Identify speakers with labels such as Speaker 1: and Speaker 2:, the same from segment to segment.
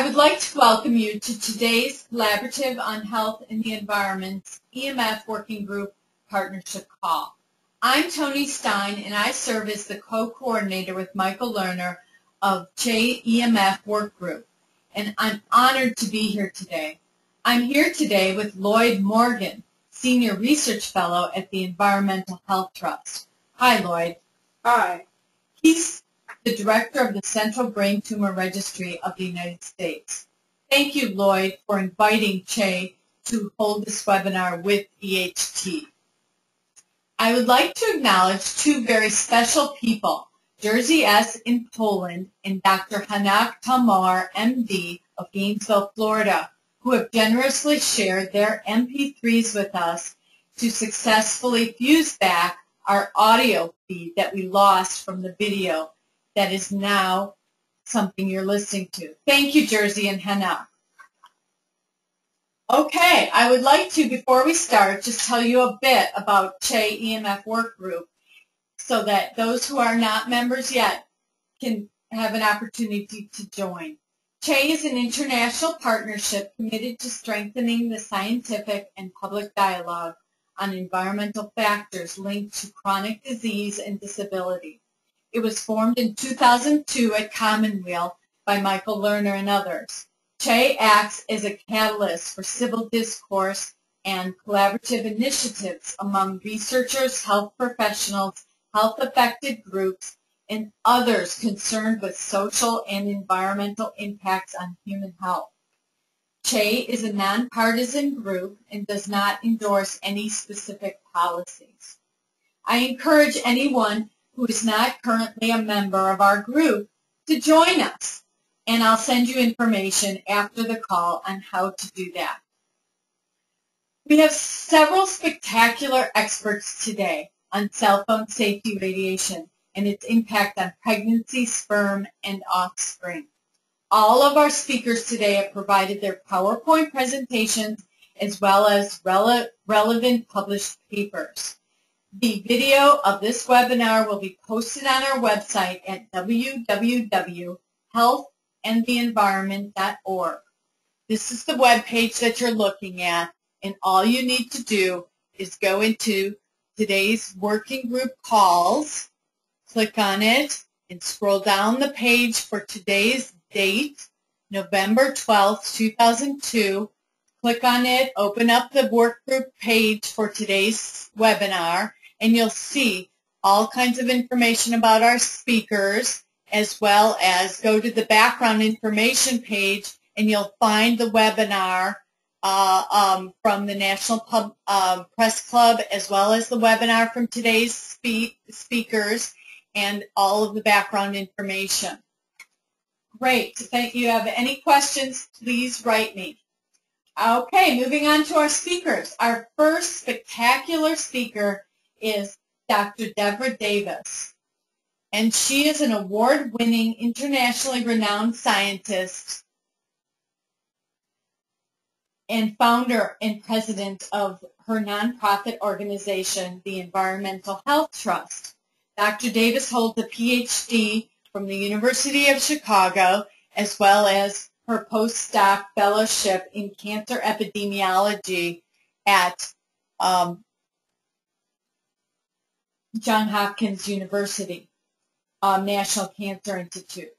Speaker 1: I would like to welcome you to today's Collaborative on Health and the Environment's EMF Working Group Partnership Call. I'm Tony Stein and I serve as the co-coordinator with Michael Lerner of Che EMF Work Group and I'm honored to be here today. I'm here today with Lloyd Morgan, Senior Research Fellow at the Environmental Health Trust. Hi Lloyd.
Speaker 2: Hi.
Speaker 1: He's the director of the Central Brain Tumor Registry of the United States. Thank you, Lloyd, for inviting Che to hold this webinar with EHT. I would like to acknowledge two very special people, Jerzy S. in Poland and Dr. Hanak Tamar, MD of Gainesville, Florida, who have generously shared their MP3s with us to successfully fuse back our audio feed that we lost from the video that is now something you're listening to. Thank you, Jerzy and Hannah. Okay, I would like to, before we start, just tell you a bit about Che EMF Work Group so that those who are not members yet can have an opportunity to join. Che is an international partnership committed to strengthening the scientific and public dialogue on environmental factors linked to chronic disease and disability. It was formed in 2002 at Commonweal by Michael Lerner and others. Che acts as a catalyst for civil discourse and collaborative initiatives among researchers, health professionals, health-affected groups, and others concerned with social and environmental impacts on human health. Che is a nonpartisan group and does not endorse any specific policies. I encourage anyone who is not currently a member of our group to join us. And I'll send you information after the call on how to do that. We have several spectacular experts today on cell phone safety radiation and its impact on pregnancy, sperm, and offspring. All of our speakers today have provided their PowerPoint presentations as well as rele relevant published papers. The video of this webinar will be posted on our website at www.healthandtheenvironment.org. This is the web page that you're looking at, and all you need to do is go into today's working group calls, click on it, and scroll down the page for today's date, November 12th, 2002. Click on it, open up the work group page for today's webinar, and you'll see all kinds of information about our speakers as well as go to the background information page and you'll find the webinar uh, um, from the National Pub, uh, Press Club as well as the webinar from today's spe speakers and all of the background information. Great. If you have any questions, please write me. Okay, moving on to our speakers. Our first spectacular speaker is Dr. Deborah Davis. And she is an award-winning, internationally renowned scientist and founder and president of her nonprofit organization, the Environmental Health Trust. Dr. Davis holds a PhD from the University of Chicago, as well as her postdoc fellowship in cancer epidemiology at um, Johns Hopkins University um, National Cancer Institute.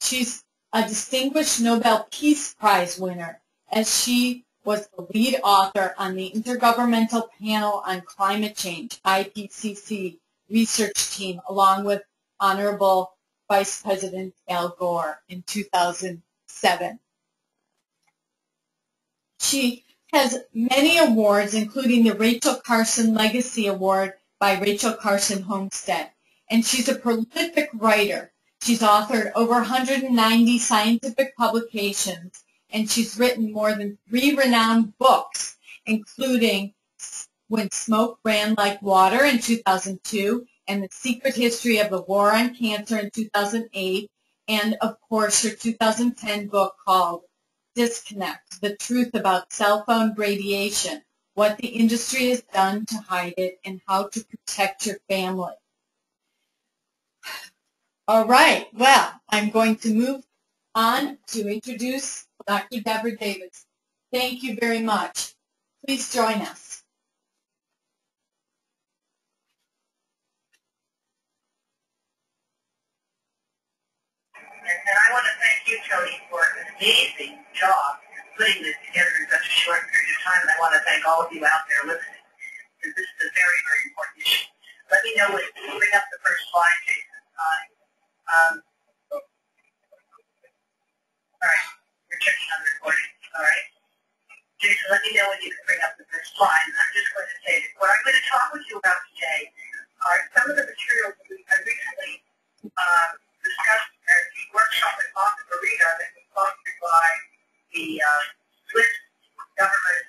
Speaker 1: She's a distinguished Nobel Peace Prize winner as she was the lead author on the Intergovernmental Panel on Climate Change, IPCC, research team, along with Honorable Vice President Al Gore in 2007. She has many awards, including the Rachel Carson Legacy Award by Rachel Carson Homestead. And she's a prolific writer. She's authored over 190 scientific publications, and she's written more than three renowned books, including When Smoke Ran Like Water in 2002, and The Secret History of the War on Cancer in 2008, and of course her 2010 book called Disconnect, The Truth About Cell Phone Radiation, what the industry has done to hide it, and how to protect your family. All right, well, I'm going to move on to introduce Dr. Deborah Davis. Thank you very much. Please join us.
Speaker 2: And I want to thank you, Tony, for an amazing job putting this together in such a short period of time. And I want to thank all of you out there listening, because this is a very, very important issue. Let me know you bring up the first slide, Jason. Uh, um, all right, you're checking on the recording. All right. Jason, let me know when you can bring up the first slide. I'm just going to say that what I'm going to talk with you about today are some of the materials that we have recently um, discussed at the workshop at Arena that was sponsored by the uh, Swiss government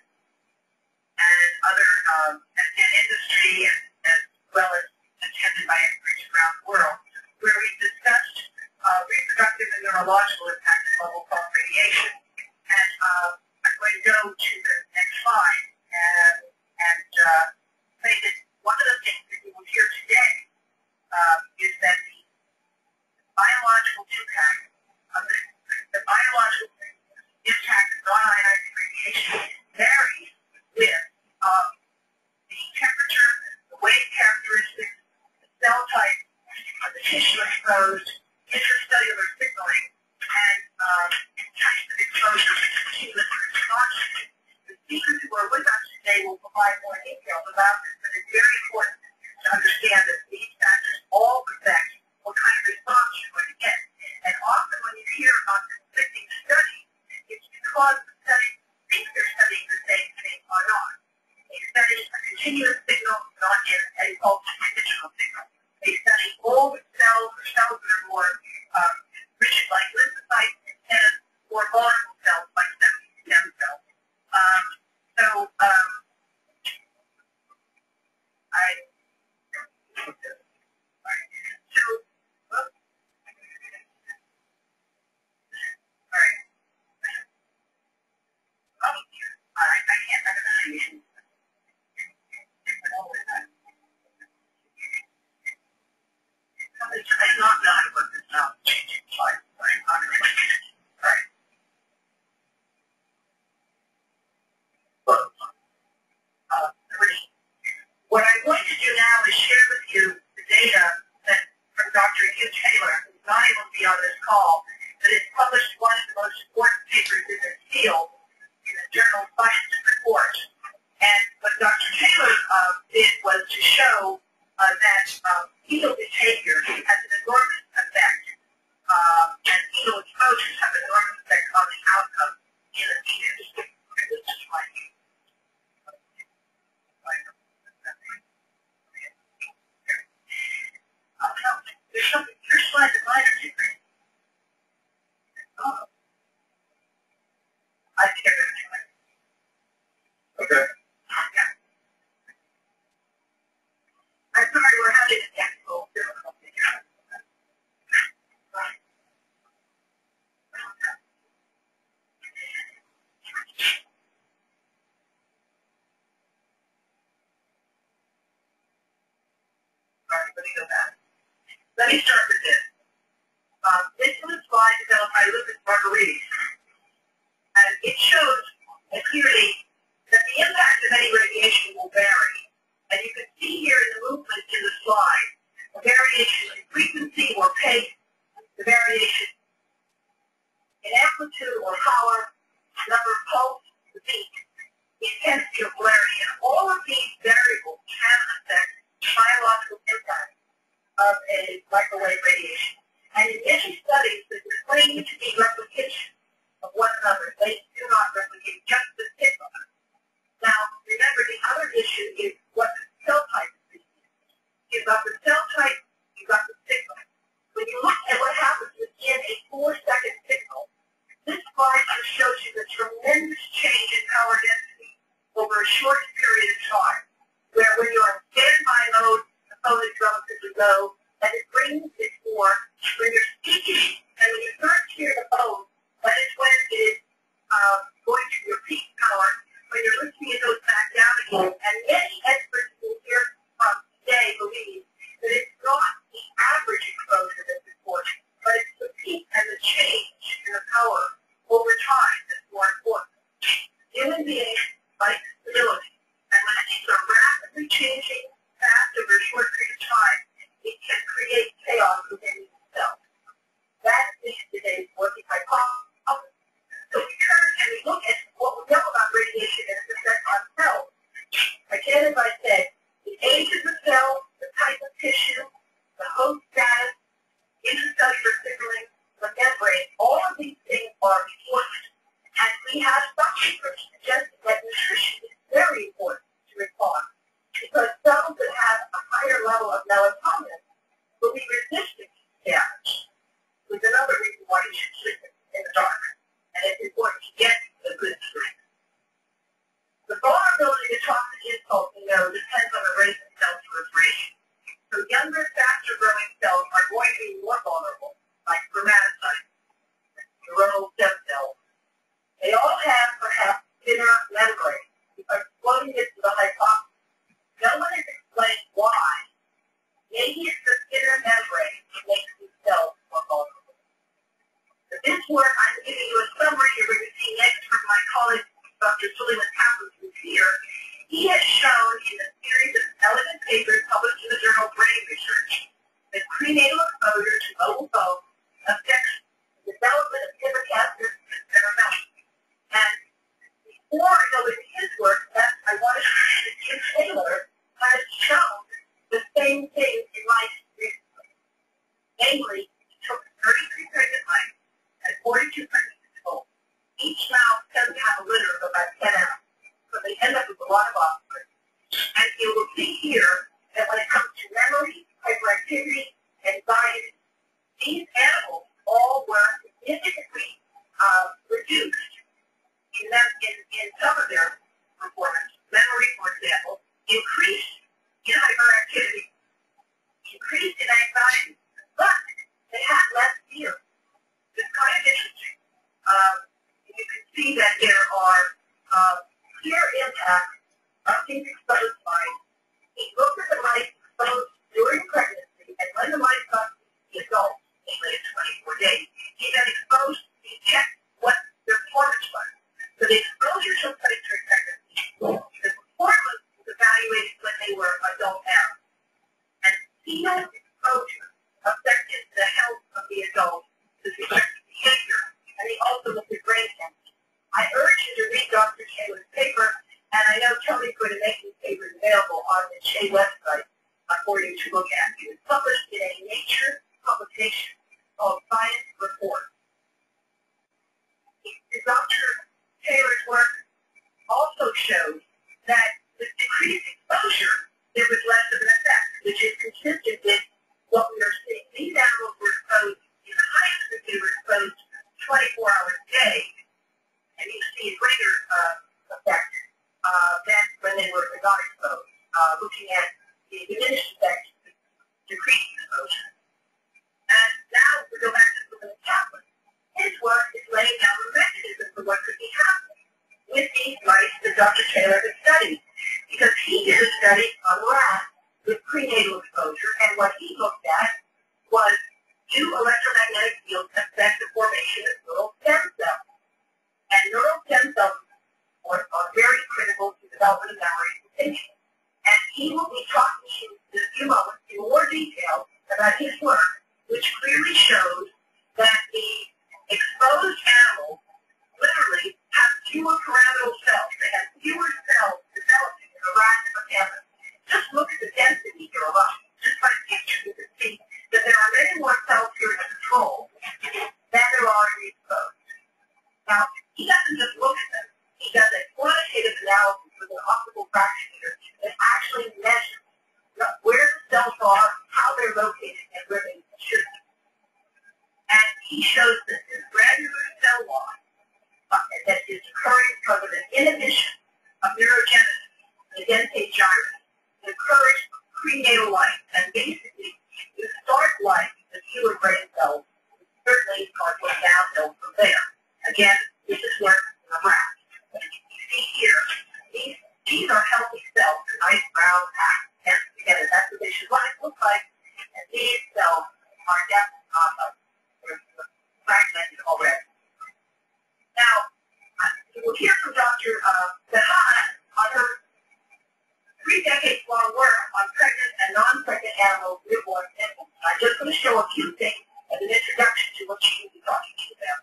Speaker 2: and other um, and, and industry and, as well as attended by experts around the world, where we discussed uh, reproductive and neurological impacts of level pulse radiation. And uh, I'm going to go to the next slide and, and uh, say that one of the things that you will hear today uh, is that the biological impact of the, the biological impact of non-ionizing radiation varies with um, the temperature, the weight characteristics, the cell type, the tissue exposed, intracellular signaling, and um, types of exposure to continuous response. The speakers who are with us today will provide more details about this, but it's very important to understand that these factors all affect what kind of response you're going to get. And often when you hear about conflicting studies, because the studies think they're studying the same thing or not. They study a continuous signal, not a, a multi-dimensional signal. They study all the cells or cells that are more um, rigid like lymphocytes instead of more vulnerable cells like stem cells. Um, so um, I so Alright. Oh, I, I can't understand. Somebody's trying not know how to work this out. Sorry, sorry, not really. Alright. Uh, three. What I'm going to do now is share with you the data that from Dr. Hugh Taylor, who's not able to be on this call, but has published one of the most important papers in this field in the journal Science Report. And what Dr. Taylor uh, did was to show uh, that um, fetal behavior has an enormous uh, and exposures have enormous on the outcome in the fetus. There's something, your slide is different. Oh. I think I'm going to do it.
Speaker 3: Okay.
Speaker 2: Yeah. I'm sorry, we're having a technical difficulty here. Right. All right, let me go back. Let me start with this. Um, this was a slide developed by And it shows clearly that the impact of any radiation will vary. And you can see here in the movement in the slide, the variation in frequency or pace, the variation in amplitude or power, number of pulse, the beat, the intensity of polarity, and all of these variables can affect biological impact of a microwave radiation. And in many studies that claim to be replication of one another, they do not replicate just the signal. Now, remember, the other issue is what the cell type is. You've got the cell type, you've got the signal. When you look at what happens within a four-second signal, this slide just shows you the tremendous change in power density over a short period of time, where when you're in standby mode, the phone is relatively low, and it brings it more when you're speaking, and when you first hear the phone, that is when it is um, going to your peak power. When you're listening, it goes back down again. And many experts who hear 24 hours a day, and you see a greater uh, effect uh, than when they were not exposed, uh, looking at the diminished effect, decreased exposure. And now we go back to Louis Kaplan. His work is laying down the mechanism for what could be happening with these mice that Dr. Taylor has studied. Because he did a study on rats with prenatal exposure, and what he looked at was do electromagnetic fields affect the formation of neural stem cells? And neural stem cells are, are very critical to development of memory and thinking. And he will be talking to you in a few moments in more detail about his work, which clearly shows that the exposed animals literally have fewer pyramidal cells. They have fewer cells developing in the rat hippocampus. Just look at the density here alone. Just by picture, you can see that there are many more cells here in control than there are in the exposed. Now, he doesn't just look at them. He does a quantitative analysis with an optical fractionator that actually measures where the cells are, how they're located, and where they should be. And he shows that this granular cell loss uh, that is occurring of an inhibition of neurogenesis, the dentate gyrus, encourage prenatal life, and basically you start life with fewer brain cells, certainly start going downhill from there. Again, this is in the rat. You see here, these, these are healthy cells, a nice brown pack, paired together. That's what they should look like. And these cells are definitely not uh, fragmented already. Now, you will hear from Dr. Uh, Seyhan on her three decades long work on pregnant and non-pregnant animals, newborn infants. I'm just going to show a few things as an introduction to what she will be talking to about.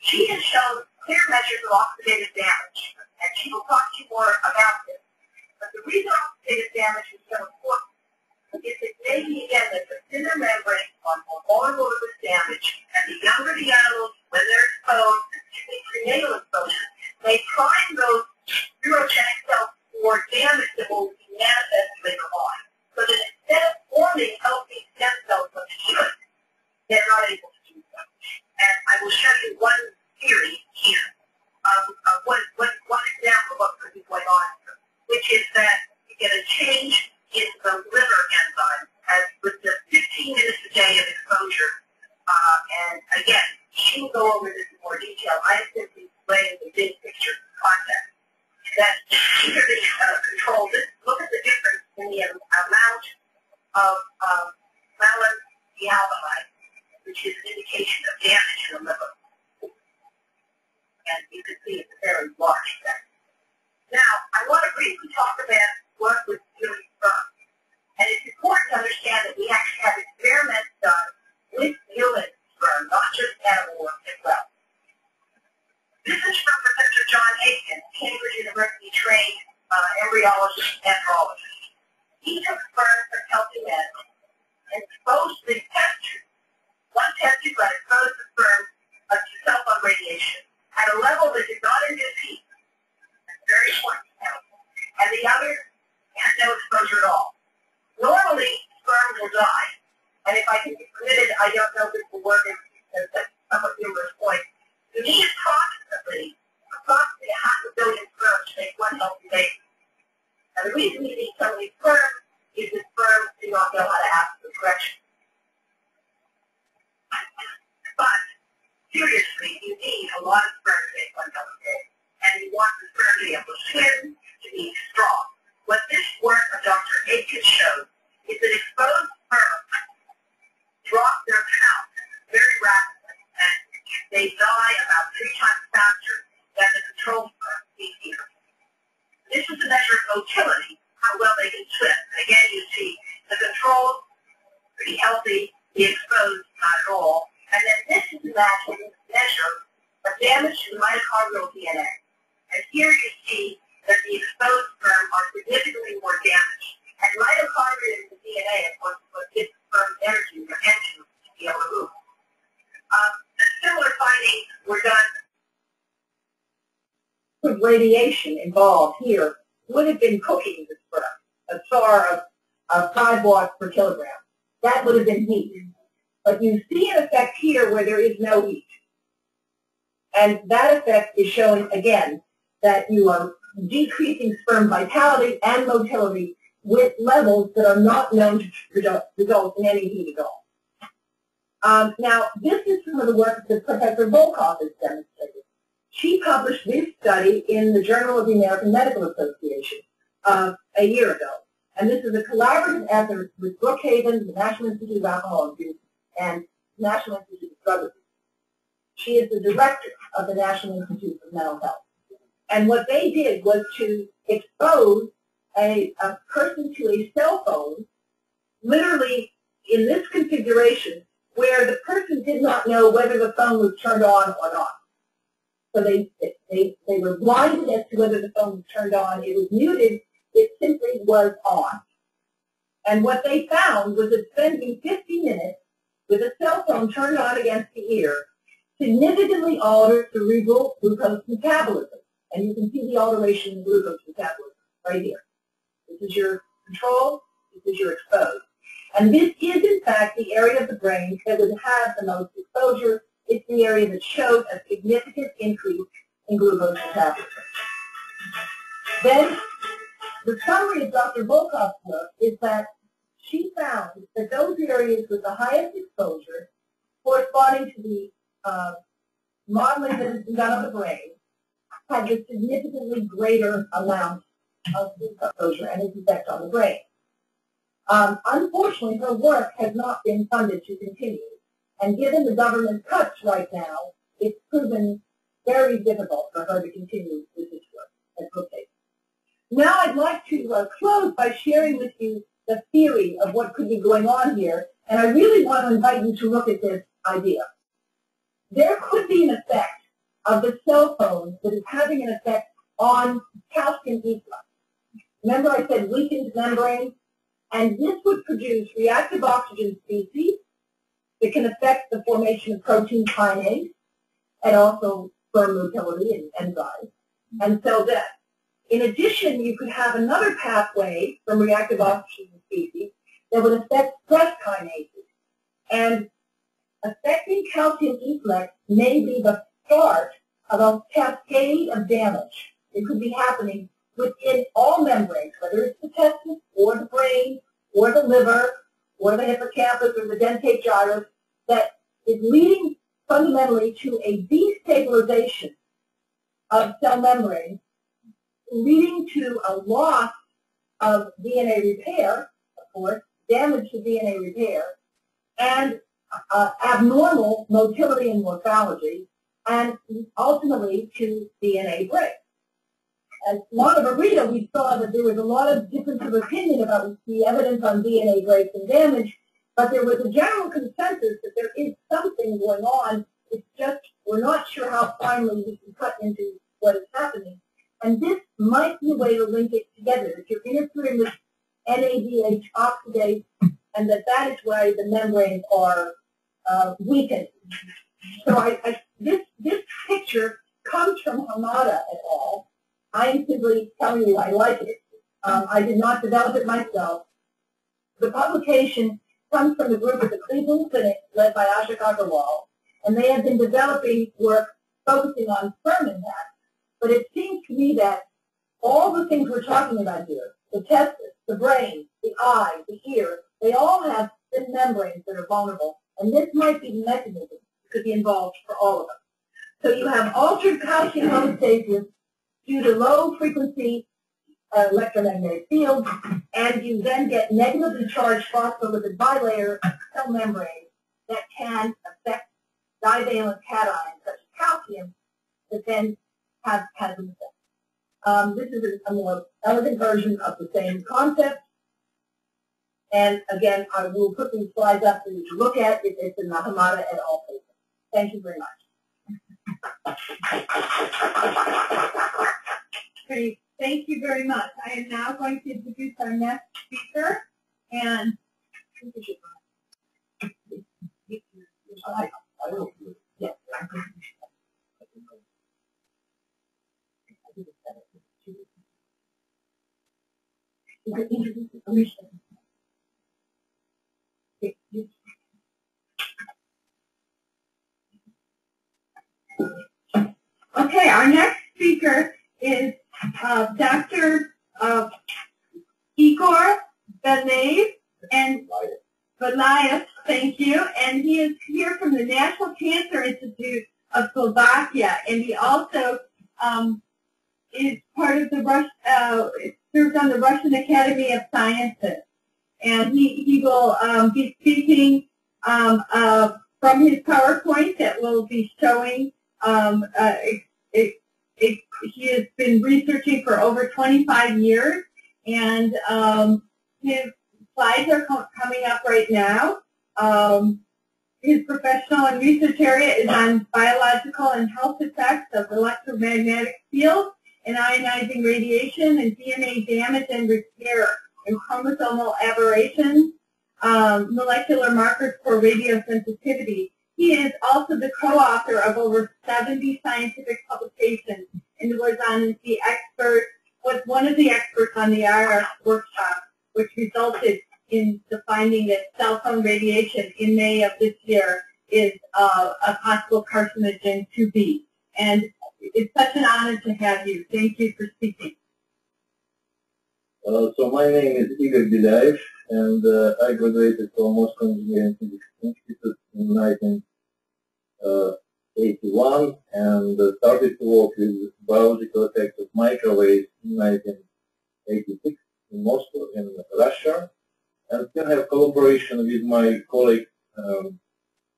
Speaker 2: She has shown clear measures of oxidative damage, and she will talk to you more about this. But the reason oxidative damage is so important is it may be again that the thinner membranes are more vulnerable to this damage, and the younger the animals, when they're exposed, particularly prenatal exposure, they prime those neurogenic cells or damage that will manifest later on. So that instead of forming healthy stem cells when they should, they're not able to do so. And I will show you one theory here of, of what, what, one example of what could be going on which is that you get a change in the liver enzyme as with just 15 minutes a day of exposure. Uh, and again, she will go over this in more detail. I am simply laying the big picture context. That the uh, controls. Look at the difference in the amount of um, malondialdehyde, which is an indication of damage in the liver. And you can see it's a very large effect. Now, I want to briefly talk about what was really firm. And it's important to understand that we actually have experiments done with human sperm, not just animal work as well. This is from Professor John Aitken, Cambridge trained uh, embryologist and nephrologist. He took sperm from healthy men and exposed the test. One test tube got exposed to sperm uh, to cell radiation at a level that did not induce heat. That's very important to. And the other had no exposure at all. Normally, sperm will die. And if I can be permitted, I don't know if this will work as a somewhat humorous point. You need approximately, approximately half a billion sperm to make one healthy baby. And the reason you need so many sperm is that sperm do not know how to ask for correction. But, seriously, you need a lot of sperm to make one healthy baby. And you want the sperm to be able to swim, to be strong. What this work of Dr. Aitken showed is that exposed sperm drop their count very rapidly, and they die about three times faster than the control sperm species. This is a measure of motility, how well they can swim. Again, you see the control, pretty healthy, the exposed, not at all. And then this is a measure of damage to the mitochondrial DNA. And here you see that the exposed sperm are significantly more damaged. And mitochondria in the DNA, of course, is what gives sperm energy or engine to be able to move. Um, similar findings were done with radiation involved here would have been cooking the sperm, a SAR of, of 5 watts per kilogram. That would have been heat. But you see an effect here where there is no heat. And that effect is showing, again, that you are decreasing sperm vitality and motility with levels that are not known to result in any heat at all. Um, now, this is some of the work that Professor Volkow has demonstrated. She published this study in the Journal of the American Medical Association uh, a year ago. And this is a collaborative effort with Brookhaven, the National Institute of Alcohol Abuse, and National Institute of Drug Abuse. She is the director of the National Institute of Mental Health. And what they did was to expose a, a person to a cell phone, literally in this configuration, where the person did not know whether the phone was turned on or not. So they, they, they were blinded as to whether the phone was turned on. It was muted. It simply was on. And what they found was that spending 50 minutes with a cell phone turned on against the ear significantly altered cerebral glucose metabolism. And you can see the alteration in glucose metabolism right here. This is your control. This is your exposed. And this is, in fact, the area of the brain that would have the most exposure. It's the area that showed a significant increase in glucose metabolism. Then, the summary of Dr. Volkow's work is that she found that those areas with the highest exposure corresponding to the uh, modeling that has been done of the brain had a significantly greater amount of exposure and its effect on the brain. Um, unfortunately, her work has not been funded to continue. And given the government cuts right now, it's proven very difficult for her to continue with this work at Brookhaven. Now I'd like to uh, close by sharing with you the theory of what could be going on here, and I really want to invite you to look at this idea. There could be an effect of the cell phone that is having an effect on calcium efflux. Remember I said weakened membrane? And this would produce reactive oxygen species that can affect the formation of protein kinase and also sperm motility and enzymes and so death. In addition, you could have another pathway from reactive oxygen species that would affect stress kinases. And affecting calcium efflux may be the start of a cascade of damage that could be happening within all membranes, whether it's the testis or the brain or the liver or the hippocampus or the dentate gyrus, that is leading fundamentally to a destabilization of cell membrane, leading to a loss of DNA repair, of course, damage to DNA repair, and uh, abnormal motility and morphology, and ultimately to DNA break. As Monte Verità, we saw that there was a lot of difference of opinion about the evidence on DNA breaks and damage, but there was a general consensus that there is something going on. It's just we're not sure how finely we can cut into what is happening. And this might be a way to link it together, that you're interfering with NADH oxidase, and that that is why the membranes are uh, weakened. So I, I, this, this picture comes from Hamada et al. I am simply telling you I like it. Um, I did not develop it myself. The publication comes from the group at the Cleveland Clinic led by Ashok Agarwal, and they have been developing work focusing on sperm impact. But it seems to me that all the things we're talking about here, the testis, the brain, the eye, the ear, they all have thin membranes that are vulnerable. And this might be the mechanism that could be involved for all of them. So you have altered calcium homeostasis due to low frequency uh, electromagnetic fields, and you then get negatively charged phospholipid bilayer cell membrane that can affect divalent cations such as calcium that then has an effect. Um, this is a, more elegant version of the same concept. And again, I will put these slides up for you to look at. It, it's in the Hamada et al. paper. Thank you very much.
Speaker 4: Great. Thank you very much. I am now going to introduce our next speaker. And
Speaker 2: Okay,
Speaker 4: our next speaker is uh, Dr. Uh, Igor Belyaev and Belyaev, thank you, and he is here from the National Cancer Institute of Slovakia, and he also um, is part of the Rus- uh, serves on the Russian Academy of Sciences, and he he will um, be speaking um, uh, from his PowerPoint that will be showing um, uh, it, it, he has been researching for over 25 years, and um, his slides are co- coming up right now. Um, his professional and research area is on biological and health effects of electromagnetic fields and ionizing radiation and DNA damage and repair and chromosomal aberrations, um, molecular markers for radiosensitivity, he is also the co-author of over 70 scientific publications and was on the expert, was one of the experts on the IARC workshop, which resulted in the finding that cell phone radiation in May of this year is uh, a possible carcinogen 2B. And it's such an honor to have you. Thank you for speaking.
Speaker 3: Uh, so my name is Igor Belyaev, and uh, I graduated from Moscow Engineering Institute in 1981 and started to work with biological effects of microwaves in 1986 in Moscow in Russia, and still have collaboration with my colleague um,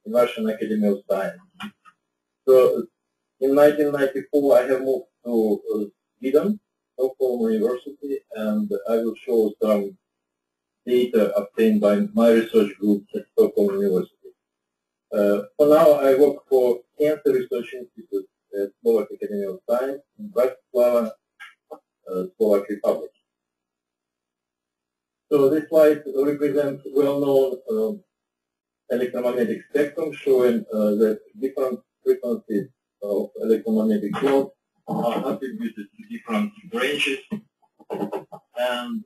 Speaker 3: in Russian Academy of Science. So in 1994 I have moved to uh, Stockholm University, and I will show some data obtained by my research group at Stockholm University. Uh, for now, I work for Cancer Research Institute at Slovak Academy of Science in Bratislava, uh, Slovak Republic. So this slide represents well-known electromagnetic spectrum showing uh, that different frequencies of electromagnetic fields are attributed to different ranges. And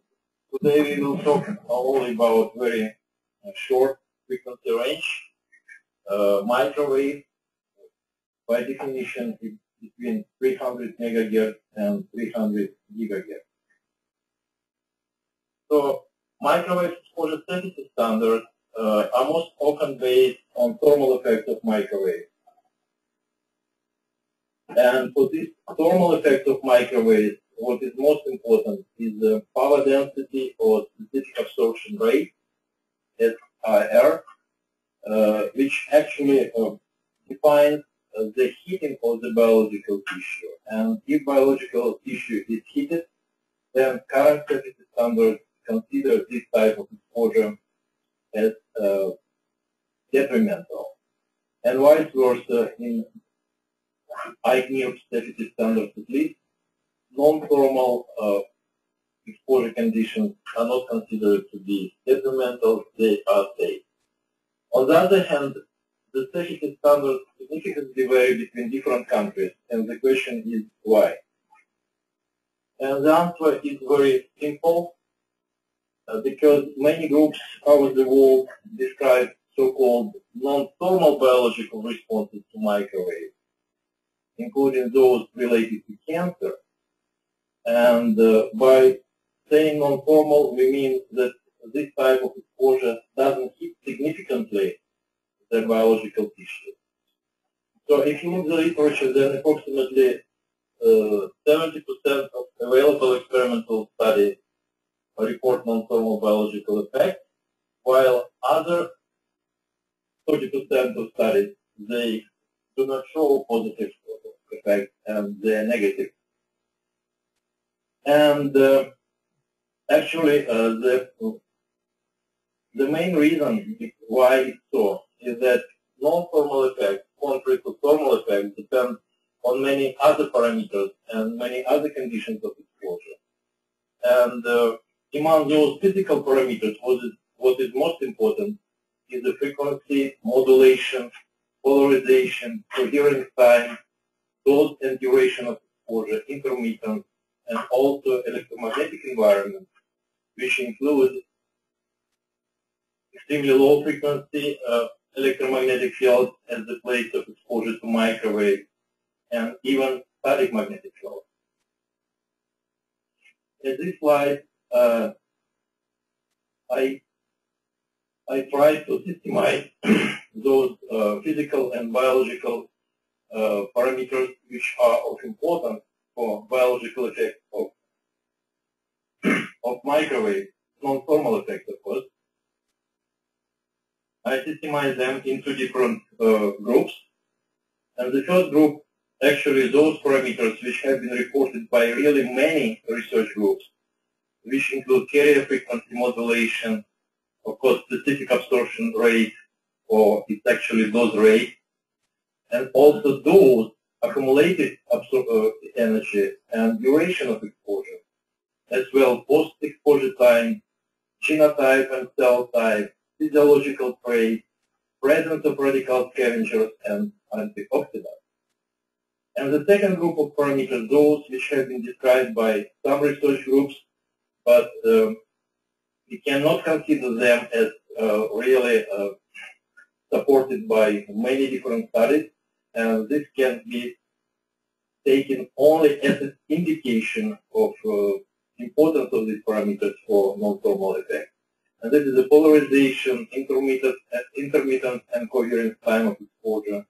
Speaker 3: today we will talk only about very uh, short frequency range. Uh, microwave, by definition, is between 300 megahertz and 300 gigahertz. So microwave exposure sensitive standards uh, are most often based on thermal effects of microwave. And for this thermal effect of microwaves, what is most important is the power density or specific absorption rate, SAR, uh, which actually uh, defines the heating of the biological tissue. And if biological tissue is heated, then current safety standards consider this type of exposure as uh, detrimental. And vice versa, in ICNIRP safety standards at least, non-thermal uh, exposure conditions are not considered to be detrimental, they are safe. On the other hand, the safety standards significantly vary between different countries, and the question is why. And the answer is very simple, uh, because many groups over the world describe so-called non-thermal biological responses to microwaves, including those related to cancer. And uh, by saying non-thermal, we mean that this type of exposure doesn't hit significantly the biological tissue. So if you look at the literature, then approximately 70% uh, of available experimental studies report non-thermal biological effects, while other 30% of studies, they do not show positive effects and they're negative. And uh, actually, uh, the, the main reason why it's so is that non-thermal effects, contrary to thermal effects, depend on many other parameters and many other conditions of exposure. And uh, among those physical parameters, what is, what is most important is the frequency, modulation, polarization, coherence time, dose and duration of exposure, intermittence, and also electromagnetic environment, which include extremely low frequency uh, electromagnetic field as the place of exposure to microwave and even static magnetic field. In this slide, uh, I I try to systemize those uh, physical and biological uh, parameters which are of importance for biological effects of of microwave, non-thermal effects, of course. I systemize them into different uh, groups. And the first group, actually those parameters which have been reported by really many research groups, which include carrier frequency modulation, of course specific absorption rate, or it's actually dose rate, and also those accumulated uh, energy and duration of exposure, as well post-exposure time, genotype and cell type, physiological traits, presence of radical scavengers, and antioxidants. And the second group of parameters, those which have been described by some research groups, but um, we cannot consider them as uh, really uh, supported by many different studies, and this can be taken only as an indication of uh, importance of these parameters for non-thermal effects. And this is the polarization, intermittent, intermittent and coherence time of exposure,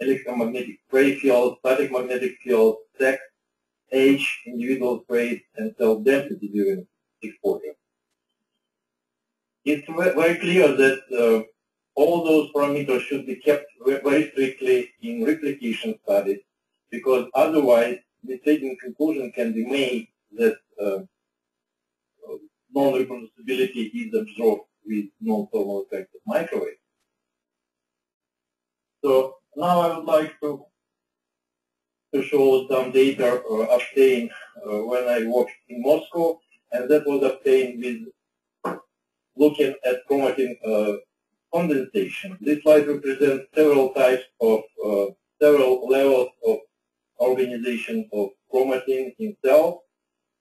Speaker 3: electromagnetic stray field, static magnetic field, sex, age, individual traits, and cell density during exposure. It's very clear that uh, all those parameters should be kept very strictly in replication studies because otherwise misleading conclusion can be made that uh, non-reproducibility is absorbed with non-thermal effect of microwave. So now I would like to to show some data uh, obtained uh, when I worked in Moscow, and that was obtained with looking at chromatin uh, condensation. This slide represents several types of, uh, several levels of organization of chromatin in cells,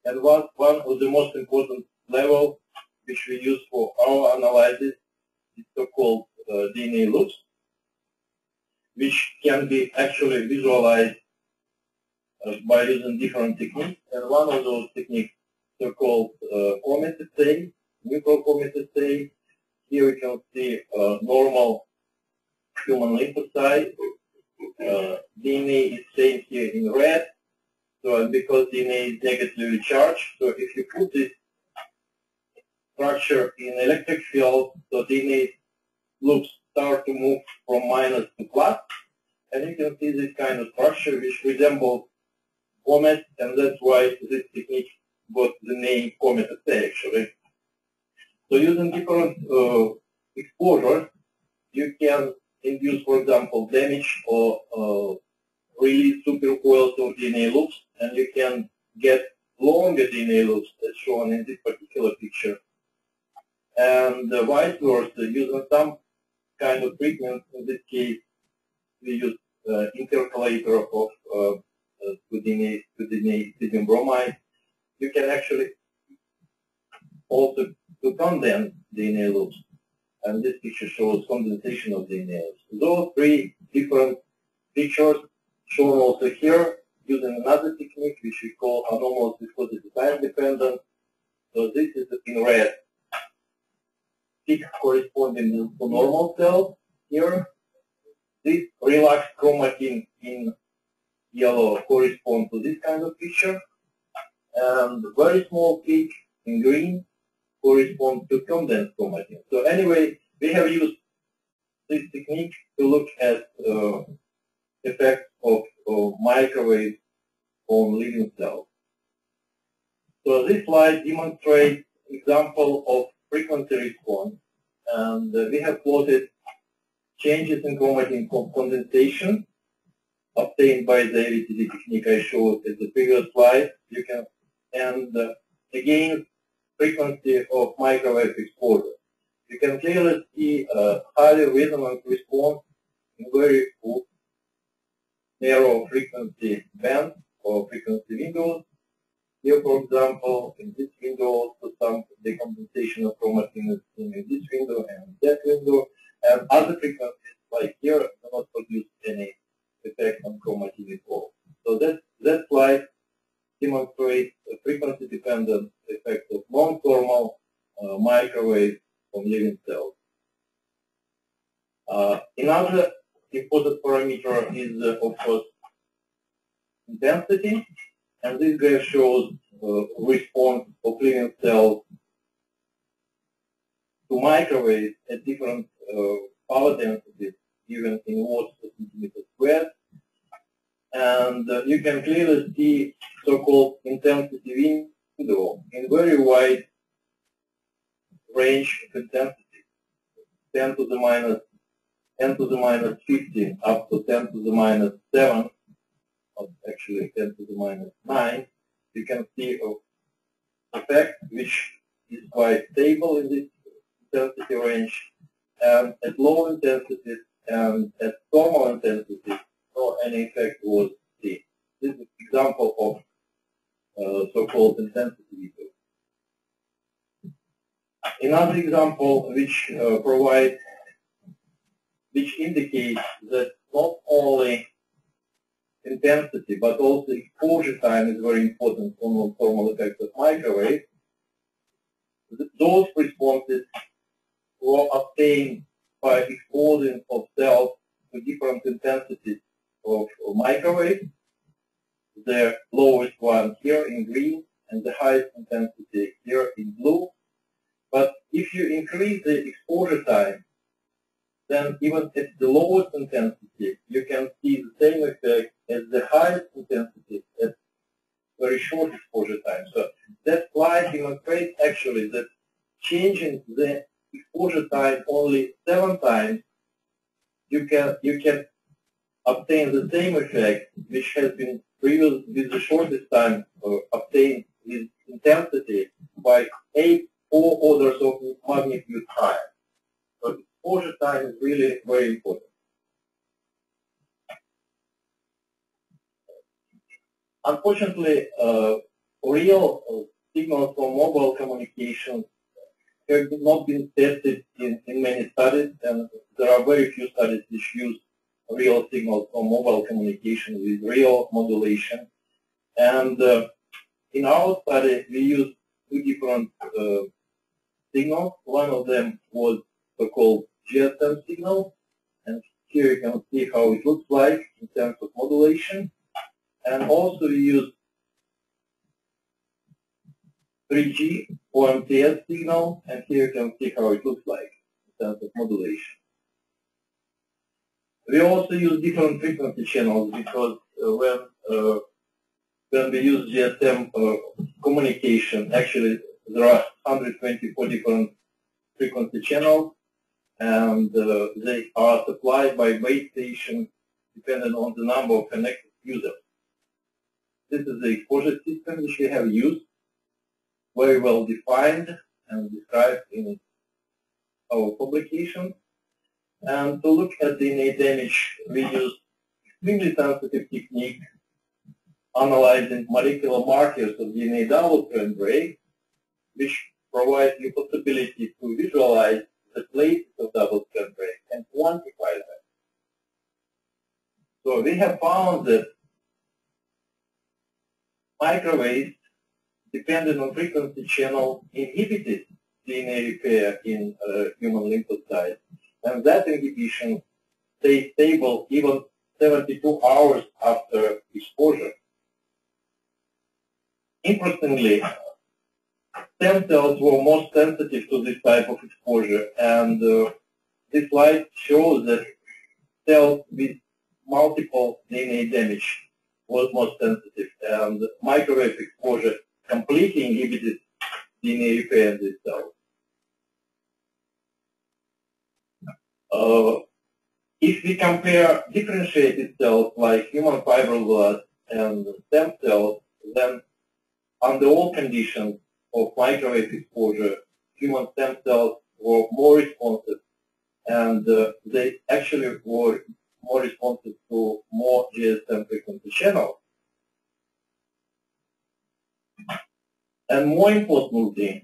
Speaker 3: and one, one of the most important level which we use for our analysis is so-called uh, DNA loops, which can be actually visualized uh, by using different techniques. And one of those techniques so-called uh, COMET assay. Here we can see a normal human lymphocyte uh, DNA is same here in red. So because DNA is negatively charged, so if you put this structure in electric field, so DNA loops start to move from minus to plus, and you can see this kind of structure which resembles comet, and that's why this technique got the name comet assay actually. So using different uh, exposures, you can induce, for example, damage or uh, release supercoils of DNA loops, and you can get longer DNA loops as shown in this particular picture. And vice versa, using some kind of treatment, in this case, we use uh, intercalator of uh, ethidium bromide, you can actually also to condense DNA loops. And this picture shows condensation of DNA loops. Those three different pictures shown also here using another technique which we call anomalous viscosity time dependent. So this is in red peak corresponding to normal cells here. This relaxed chromatin in yellow corresponds to this kind of picture. And very small peak in green corresponds to condensed chromatin. So anyway, we have used this technique to look at uh, effects of, of microwave on living cells. So this slide demonstrates example of frequency response. And uh, we have plotted changes in chromatin condensation obtained by the AVTD technique I showed in the previous slide. You can, and uh, again, frequency of microwave exposure. You can clearly see a highly resonant response in very narrow frequency band or frequency windows. Here, for example, in this window, also some decondensation of chromatin in this window and that window, and other frequencies like here do not produce any effect on chromatin at all. So that, that slide demonstrates a frequency-dependent effect of non-thermal uh, microwave on living cells. Uh, another important parameter is, uh, of course, intensity, and this graph shows uh, response of living cells to microwaves at different uh, power densities given in watts per centimeter squared. And uh, you can clearly see so-called intensity window in very wide range of intensity, 10 to the minus 10 to the minus 15 up to 10 to the minus 7, or actually 10 to the minus 9, you can see a effect which is quite stable in this intensity range and at low intensities and at thermal intensity, no any effect was seen. This is an example of uh, so-called intensity. Another example which uh, provides, which indicates that not only intensity but also exposure time is very important for thermal effects of microwave. Those responses were obtained by exposing of cells to different intensities of, microwave. The lowest one here in green and the highest intensity here in blue. But if you increase the exposure time, then even at the lowest intensity, you can see the same effect as the highest intensity at very short exposure time. So that slide demonstrates actually that changing the exposure time only seven times, you can you can obtain the same effect which has been previous with the shortest time uh, obtained with intensity by eight four orders of magnitude higher. So exposure time is really very important. Unfortunately, uh, real uh, signals from mobile communications have not been tested in, in many studies, and there are very few studies which use real signals from mobile communication with real modulation. And uh, in our study, we used two different uh, signals. One of them was so-called GSM signal, and Here you can see how it looks like in terms of modulation. And also we use 3G UMTS signal, and here you can see how it looks like in terms of modulation. We also use different frequency channels because uh, when uh, when we use GSM uh, communication, actually there are 124 different frequency channels, and uh, they are supplied by base station depending on the number of connected users. This is the exposure system which we have used, very well defined and described in our publication. And to look at DNA damage, we use extremely sensitive technique analyzing molecular markers of DNA double-strand break, which provides you possibility to visualize the places of double-strand break and quantify them. So we have found that microwaves, depending on frequency channel, inhibited DNA repair in uh, human lymphocytes and that inhibition stays stable even 72 hours after exposure. Interestingly, stem cells were most sensitive to this type of exposure, and uh, this slide shows that cells with multiple DNA damage was most sensitive, and microwave exposure completely inhibited DNA repair in these cells. Uh, if we compare differentiated cells like human fibroblasts and stem cells, then under all conditions of microwave exposure, human stem cells were more responsive and uh, they actually were more responsive to more GSM frequency channels. And more importantly,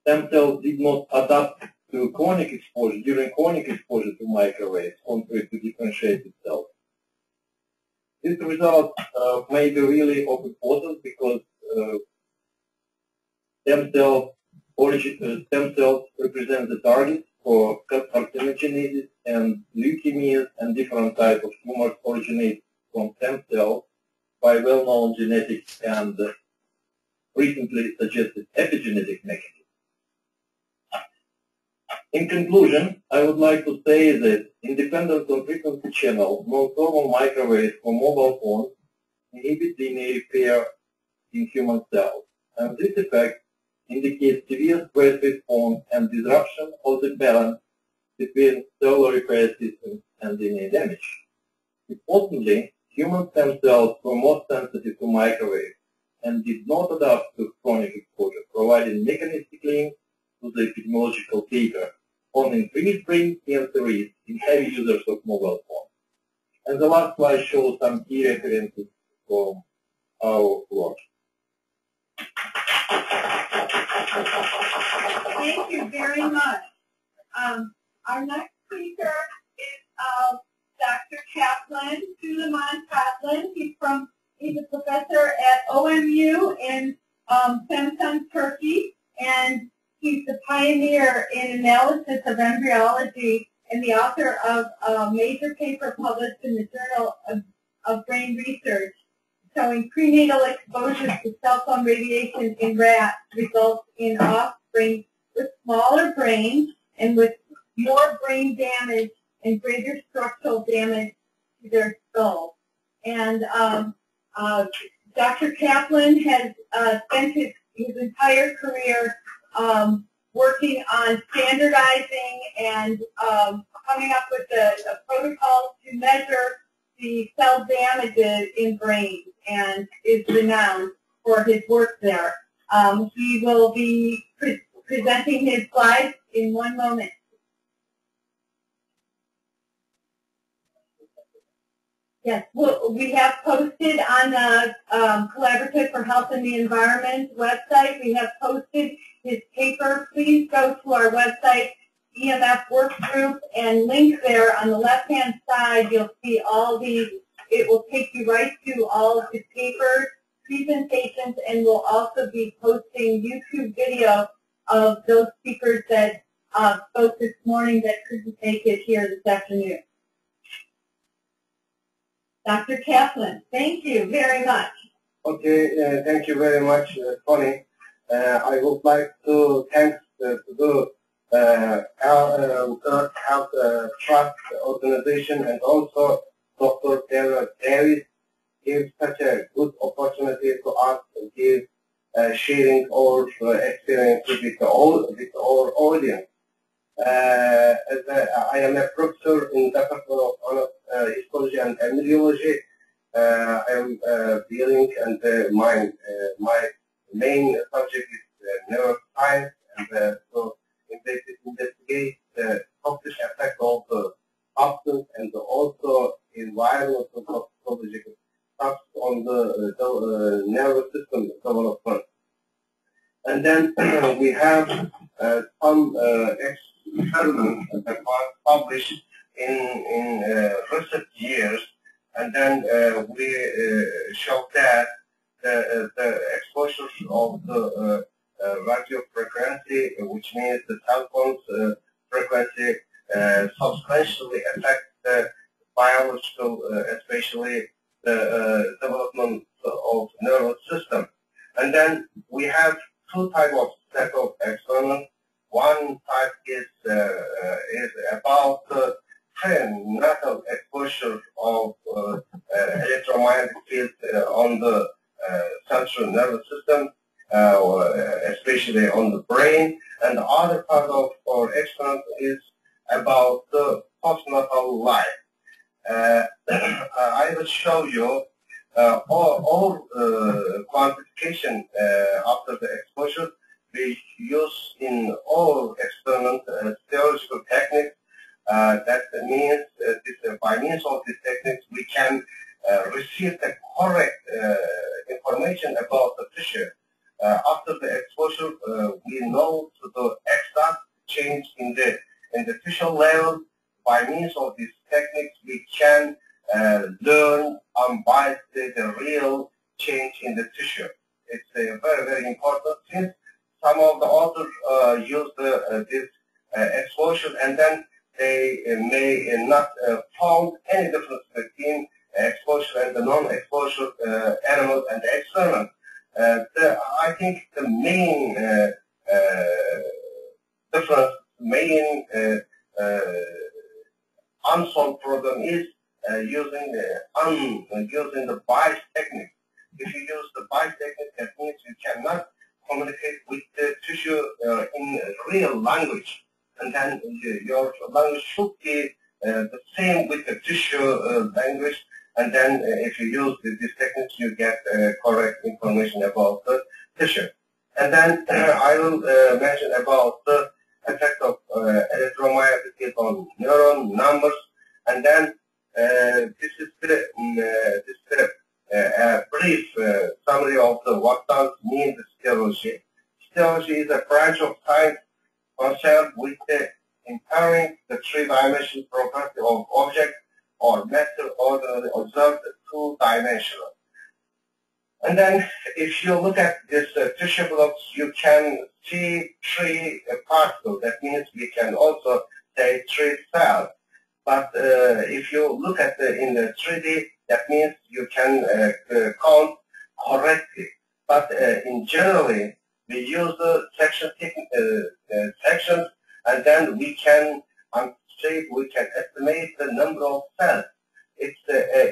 Speaker 3: stem cells did not adapt to chronic exposure, during chronic exposure to microwaves compared to differentiated cells. This result uh, may be really of importance because uh, stem, cell origin, uh, stem cells represent the target for carcinogenesis and leukemias and different types of tumors originate from stem cells by well-known genetic and recently suggested epigenetic mechanisms. In conclusion, I would like to say that independent on frequency channel, non-thermal microwaves for mobile phones inhibit DNA repair in human cells, and this effect indicates severe stress response and disruption of the balance between cellular repair systems and DNA damage. Importantly, human stem cells were more sensitive to microwaves and did not adapt to chronic exposure, providing mechanistic link to the epidemiological paper on increased brain cancer risk in heavy users of mobile phones. And the last slide shows some key references from our work.
Speaker 1: Thank you very much. Um, our next speaker is uh, Dr. Kaplan, Suleyman Kaplan. He's from he's a professor at OMU in um, Turkey, and He's the pioneer in analysis of embryology and the author of a major paper published in the Journal of, of Brain Research showing prenatal exposure to cell phone radiation in rats results in offspring with smaller brains and with more brain damage and greater structural damage to their skulls. And um, uh, Dr. Kaplan has uh, spent his, his entire career um, working on standardizing and um, coming up with a, a protocol to measure the cell damages in Brain and is renowned for his work there. Um, he will be pre presenting his slides in one moment. Yes, well, we have posted on the um, Collaborative for Health and the Environment website, we have posted his paper. Please go to our website, EMF Work Group, and link there on the left-hand side. You'll see all the, it will take you right to all of his papers, presentations, and we'll also be posting YouTube video of those speakers that
Speaker 5: uh, spoke this morning that couldn't make it here this afternoon. Dr. Kaplan, thank you very much.
Speaker 6: Okay, uh, thank you very much, uh, Tony. Uh, I would like to thank uh, to the uh, our, uh, Health uh, Trust organization and also Dr. Devra Davis give such a good opportunity to us to give uh, sharing our uh, experience with all with our audience. Uh, as a, I am a professor in Department of uh, Histology and Embryology. Uh, I am uh, dealing and my my main subject is neuroscience and so investigate the toxic effect of the substance and also environmental toxicological stuff on the, uh, uh, nervous system development. And then we have uh, some uh, experiments that were published in, in uh, recent years, and then uh, we uh, showed that the, uh, the exposure of the uh, uh, radio frequency, which means the cell phone's uh, frequency, uh, substantially affect the biological, uh, especially the uh, development of nervous system. And then we have two type of set of experiments. One type is uh, uh, is about uh, prenatal exposure of uh, uh, electromagnetic field uh, on the uh, central nervous system, uh, uh, especially on the brain. And the other part of our experiment is about the postnatal life. Uh, I will show you uh, all, all uh, quantification uh, after the exposure we use in all experiment uh, stereological techniques. Uh, that means uh, this, uh, by means of these techniques we can uh, receive the correct uh, information about the tissue. Uh, after the exposure, uh, we know the exact change in the in the tissue level. By means of these techniques, we can uh, learn unbiased the, the real change in the tissue. It's uh, very very important since some of the authors uh, use the, uh, this uh, exposure and then they uh, may uh, not uh, found any difference between exposure and the non-exposure uh, animals and the experiment. Uh, the, I think the main uh, uh, difference, main uh, uh, unsolved problem is uh, using the un, using the bias technique. If you use the bias technique, that means you cannot communicate with the tissue uh, in real language, and then you- your language should be uh, the same with the tissue uh, language. And then uh, if you use the- these techniques, you get uh, correct information about the tissue. And then I will uh, mention about the effect of uh, electromagnetic field on neuron numbers. And then uh, this is the, mm, uh, this is the uh, a brief uh, summary of the what does mean the stereology. Stereology is a branch of science concerned with the empowering the three-dimensional property of object or matter ordinarily observed two-dimensional. And then if you look at this uh, tissue blocks, you can see three uh, particles. That means we can also say three cells. But uh, if you look at the, in the 3D, that means you can uh, uh, count correctly. But uh, in generally, we use the section uh, sections, and then we can um, we can estimate the number of cells. It's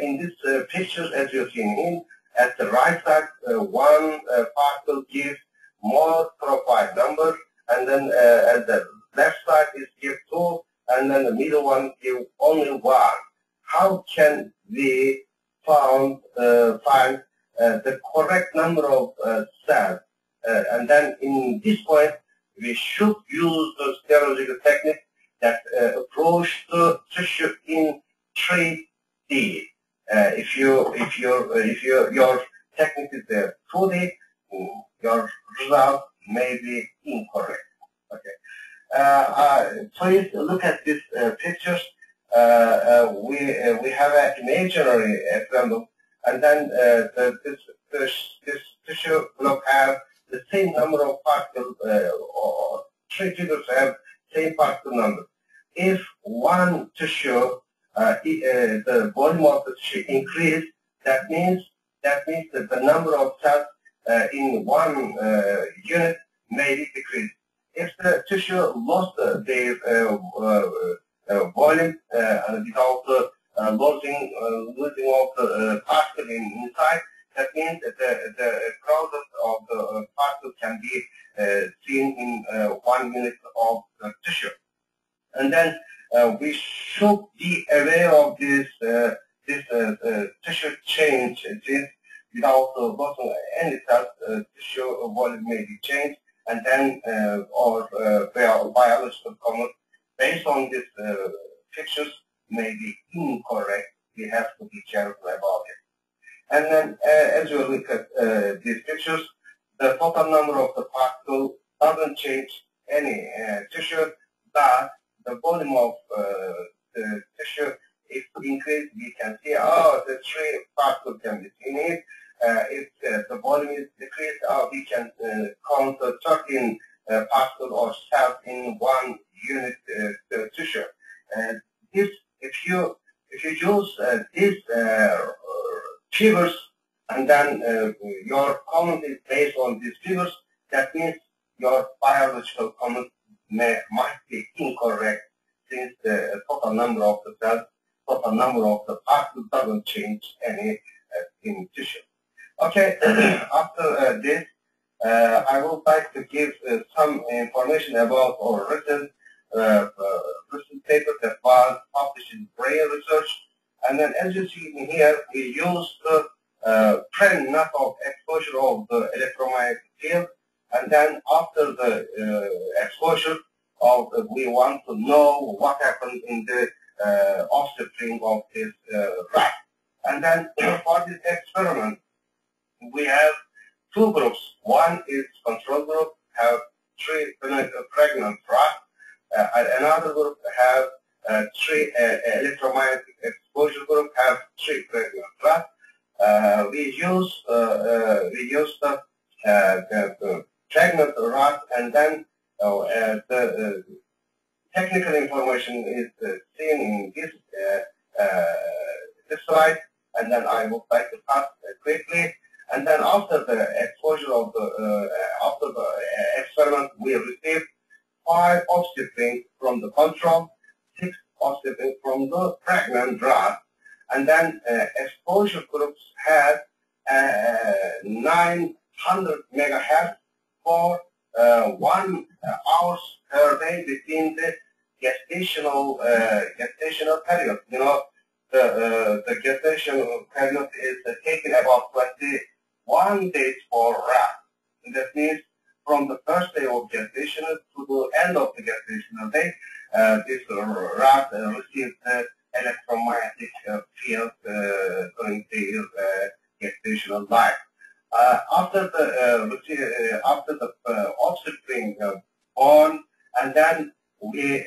Speaker 6: in this picture as you've seen in at the right side, uh, one uh, particle gives more profile number, and then uh, at the left side is give two, and then the middle one give only one. How can we found, find the correct number of cells? And then in this point, we should use the stereological technique that uh, approach the tissue in 3D. Uh, if you if your uh, if your your technique is uh, 2D, mm, your result may be incorrect. Okay. Uh, uh, please look at these pictures. We we have an imaginary example, and then the, this this this tissue block have the same number of particles, uh, or three figures have same particle number. If one tissue, Uh, uh, the volume of the tissue increase, that means that means that the number of cells uh, in one uh, unit may be. If the tissue lost their volume without losing losing of the particle inside, that means that the, the process of the particle can be uh, seen in uh, one minute of uh, tissue. And then Uh, we should be aware of this uh, this uh, tissue change this without losing any cells, tissue volume may be changed, and then or biological comment based on these pictures may be incorrect. We have to be careful about it. And then uh, as you look at uh, these pictures, the total number of the particles doesn't change any uh, tissue, but the volume of uh, the tissue is increased. We can see, oh, the three particles can be seen it. Uh, if uh, the volume is decreased, oh, we can count the 13 particles or cells in one unit tissue. And this, if you if you use this figures, and then uh, your comment is based on these figures, that means your biological comment may, might be incorrect since the total number of the cells, total number of the particles doesn't change any uh, in tissue. Okay, after uh, this, uh, I would like to give some information about our recent, uh, uh, recent paper that was published in Brain Research and then as you see in here, we use the uh, trend not of exposure of the electromagnetic field. And then after the uh, exposure of, uh, we want to know what happened in the uh, offspring of this uh, rat. And then for this experiment, we have two groups. One is control group, have three pregnant rats. Uh, another group have uh, three uh, electromagnetic exposure group have three pregnant rats. Uh, we use we use the, the pregnant rat and then uh, uh, the uh, technical information is seen in this this slide, and then I would like to pass quickly. And then after the exposure of the uh, after the experiment, we received five offspring from the control six positive from the pregnant rat. And then uh, exposure groups had uh, 900 megahertz for uh, one hours per day between the gestational uh, gestational period. You know, the uh, the gestational period is uh, taken about 21 days for rat. And that means from the first day of gestation to the end of the gestational day, uh, this rat uh, received electromagnetic uh, field during their gestational life. After the after the offspring born, and then we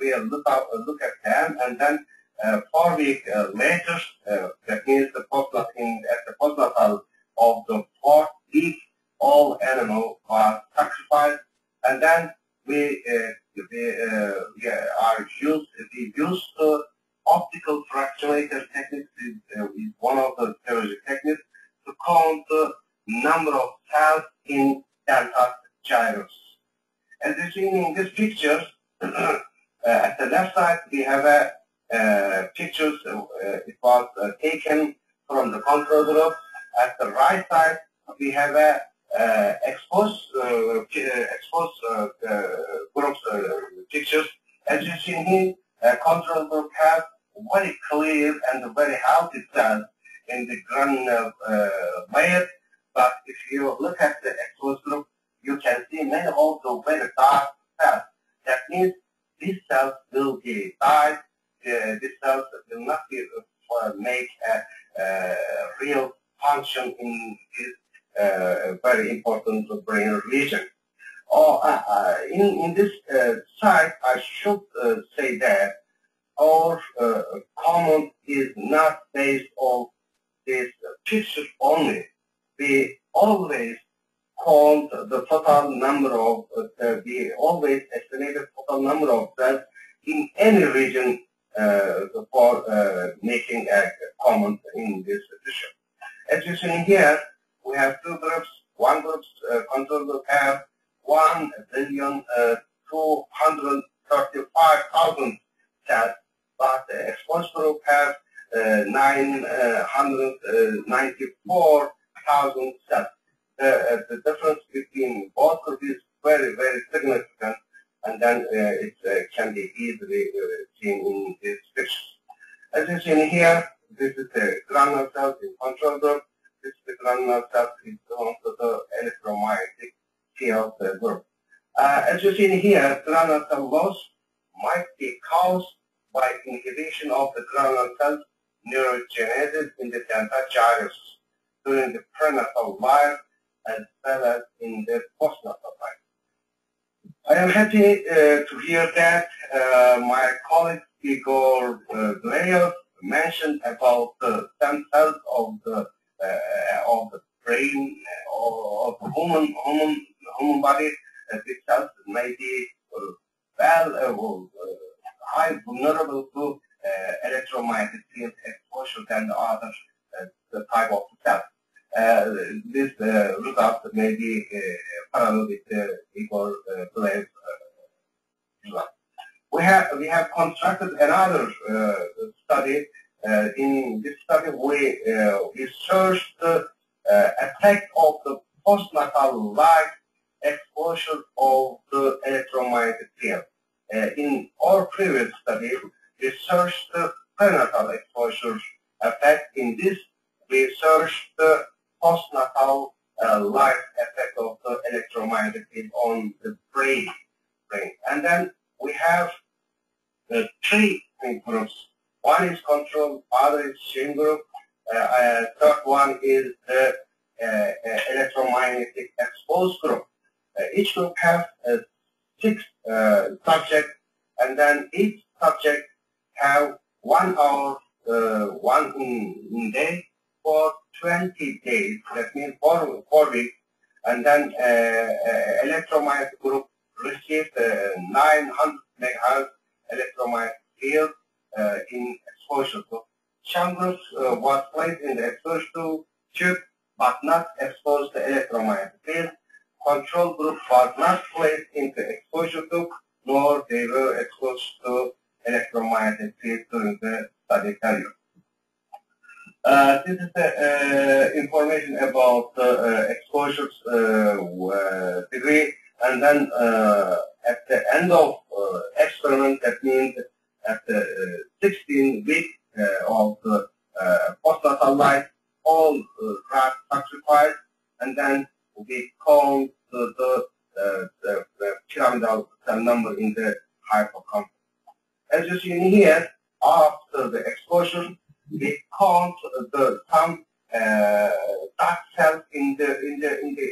Speaker 6: we look up look at them, and then uh, four weeks uh, later, uh, that means the postnatal, at the postnatal of the fourth week, all animal are sacrificed, and then we uh, yeah, are used, we use the optical fractionator technique is, uh, is one of the stereologic techniques to count the number of cells in dentate gyrus. As you see in this picture, uh, at the left side we have a uh, pictures, uh, it was uh, taken from the control group. At the right side we have a uh, expose uh, expose uh, groups pictures. As you see here, control group has very clear and very healthy cells in the granular layer. But if you look at the exposed many also very dark cells. That means these cells will be died. Uh, these cells will not be uh, make a, a real function in this uh, very important brain region. Or uh, uh, in, in this site, I should say that our comment is not based on this picture only. We always called the total number of, uh, we always estimated total number of cells in any region uh, for uh, making a comment in this position. As you see here, we have two groups. One group uh, control group have 1 billion uh, 235,000 cells, but the exposed group have uh, 994,000 cells. Uh, the difference between both groups is very, very significant, and then uh, it uh, can be easily uh, seen in this picture. As you see here, this is the granular cells in control group. This is the granular cells in the electromagnetic field group. Uh, as you see here, granular cell loss might be caused by inhibition of the granular cell neurogenesis in the dentate gyrus during the prenatal life as well as in the postnatal life. I am happy uh, to hear that uh, my colleague Igor uh, mentioned about the stem cells of the uh, of the brain uh, of the human human human body. Uh, cells may be uh, well high vulnerable to electromagnetic field exposure than the other the type of cells. Uh, this uh, result may be uh, parallel with the Igor result. We have we have constructed another study. in this study, we we searched the effect of the postnatal light exposure of the electromagnetic field. Uh, in our previous study, we searched the prenatal exposure effect. In this, we searched the postnatal uh, life effect of the electromagnetic field on the brain. brain. And then we have the three groups. One is control, other is sham group, uh, uh, third one is the uh, uh, electromagnetic exposed group. Uh, each group has six subjects, and then each subject have one hour, one in, in day for 20 days, that means four, four weeks, and then uh, uh, electromagnetic group received uh, 900 megahertz electromagnetic field uh, in exposure. Sham group uh, was placed in the exposure tube but not exposed to electromagnetic field. Control group was not placed into exposure group, nor they were exposed to electromagnetic field during the study period. Uh, this is the uh, information about uh, exposures uh, degree, and then uh, at the end of uh, experiment, that means at the 16 week of the postnatal life, all rats sacrificed, and then we count the, the, the, the cell number in the hippocampus. As you see in here, after the exposure, they count the some uh, dark cells in the in the in the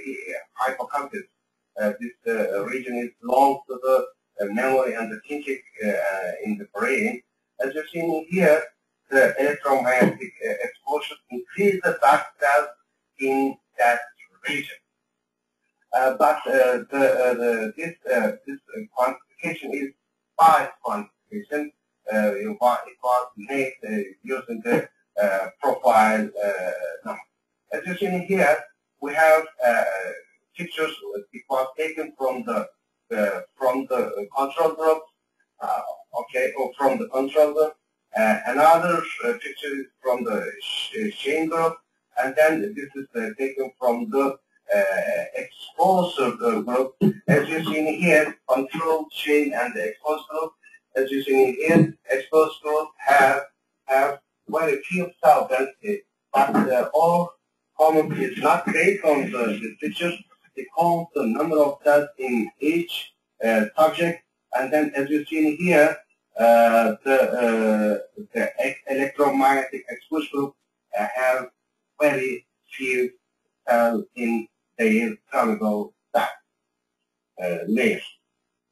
Speaker 6: hippocampus. Uh, this uh, region is belongs to the uh, memory and the thinking uh, in the brain. As you see here, the electromagnetic uh, exposure increase the dark cells in that region. But the, the, this this quantification is by quantification uh, it was made uh, using the uh, profile number. As you see here, we have pictures. It was taken from the from the control group, okay, or from the control group. Uh, another uh, picture is from the chain group, and then this is uh, taken from the exposure group. As you see here, control chain and the exposure group as you see here, exposed growth have have very few density, but uh, all common is not based on the, the. It counts the number of cells in each uh, subject, and then as you see here, uh, the, uh, the electromagnetic exposed group uh, have very few cells in their chemical uh, layers.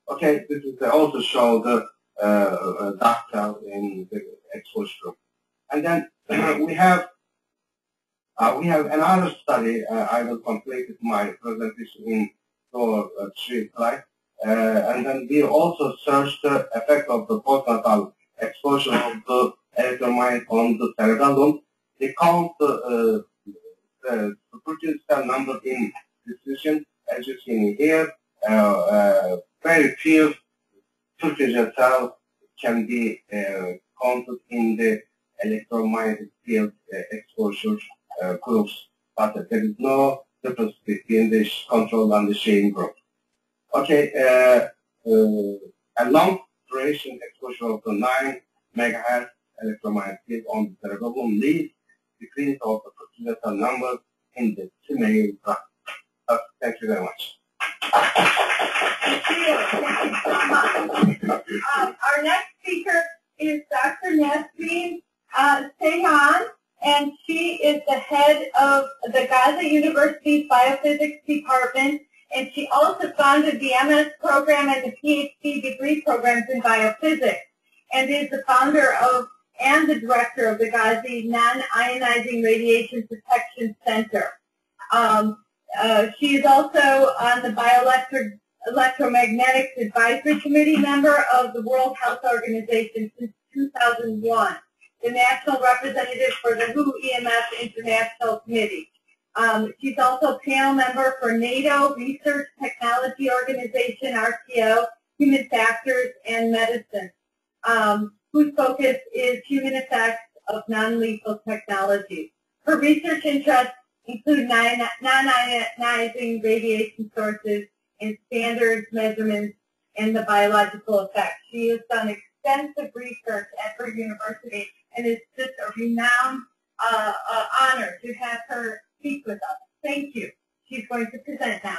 Speaker 6: Okay, this is also show the uh, dark in the exposure group. And then we have Uh, we have another study. Uh, I will complete my presentation in two uh, three slides. Uh, and then we also searched the effect of the postnatal exposure of the electromagnet on the cerebellum. They count the the cell number in decision, as you see here. Uh, very few Purkinje cells can be uh, counted in the electromagnetic field uh, exposure uh, groups, but there is no difference between the control and the sham group. Okay, uh, uh, a long duration exposure of the 9 megahertz electromagnetic field on the cerebellum leads decrease of the congenital number in the female brain. Uh, thank you very much.
Speaker 5: Um, our next speaker is Dr. Nesrin uh, Seyhan, and she is the head of the Gazi University's Biophysics Department, and she also founded the MS program and the PhD degree programs in biophysics, and is the founder of and the director of the Gazi Non-Ionizing Radiation Protection Center. Um, uh, she is also on the Bioelectric Electromagnetics Advisory Committee member of the World Health Organization since 2001, the national representative for the WHO EMF International Committee. Um, she's also a panel member for NATO Research Technology Organization, RTO, Human Factors and Medicine. Um, whose focus is human effects of non-lethal technology. Her research interests include non-ionizing radiation sources and standards measurements and the biological effects. She has done extensive research at her university and it's just a renowned uh, uh, honor to have her speak with us. Thank you. She's going to present now.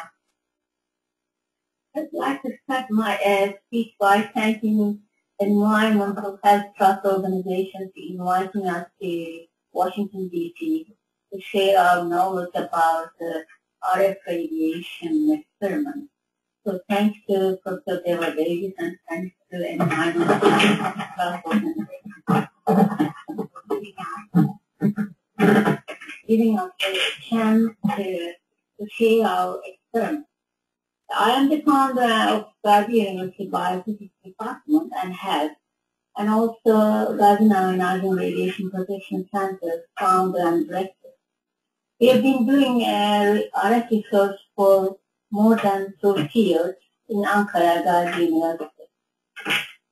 Speaker 7: I'd like to start my uh, speech by thanking Environmental Health Trust Organization for inviting us to Washington, D.C. to share our knowledge about the RF radiation experiment. So thanks to Professor Devra Davis and thanks to Environmental Trust Organization giving us a chance to, to share our experiment. I am the founder of Gazi University Biophysics Department and Head, and also Gazi Ionizing Radiation Protection Center founder and director. We have been doing uh, RF research for more than 30 years in Ankara, Gazi University.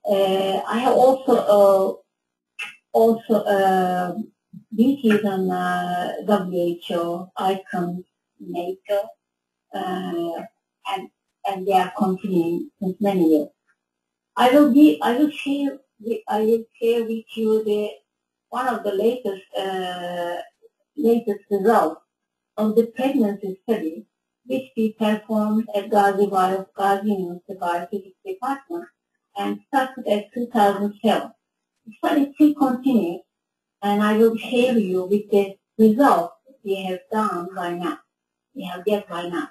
Speaker 7: Uh, I have also uh, also uh, duties on uh, WHO, ICOM, NATO, uh, and, and they are continuing since many years. I will be, I will share, I will share with you the one of the latest uh, latest results of the pregnancy study which we performed at Gazi Bio Gazi University Biophysics Department and started at 2007. The study still continues and I will share you with the results we have done by now. We have get by now.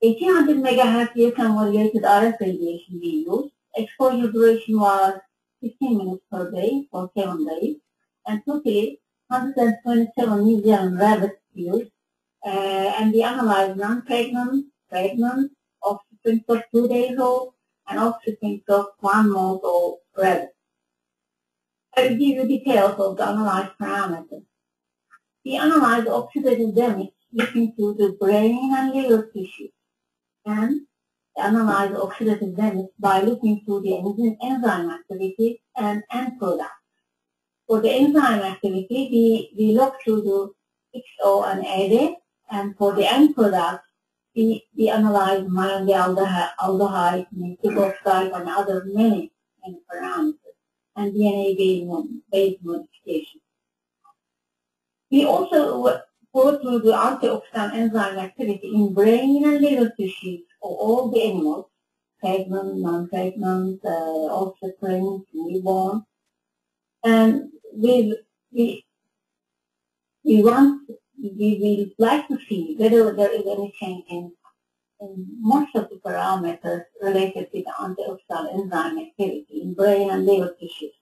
Speaker 7: 1800 megahertz GSM modulated RF radiation we used. Exposure duration was 15 minutes per day for 7 days. And totally 127 New rabbits used. Uh, and we analyzed non-pregnant, pregnant, offspring of 2 days old, and offspring of 1 month old rabbits. I will give you details of the analyzed parameters. We analyzed oxidative damage looking to the brain and liver tissues and analyze oxidative damage by looking through the enzyme activity and end product. For the enzyme activity, we, we look through the XO and AD, and for the end product, we, we analyze malondialdehyde, aldehyde, nitric oxide, and other many, many parameters, and DNA-based modification. We also go through the antioxidant enzyme activity in brain and liver tissues for all the animals, pregnant, non-pregnant, uh, offspring, newborn. And we, we, we want, we will like to see whether there is any change in, in most of the parameters related to the antioxidant enzyme activity in brain and liver tissues.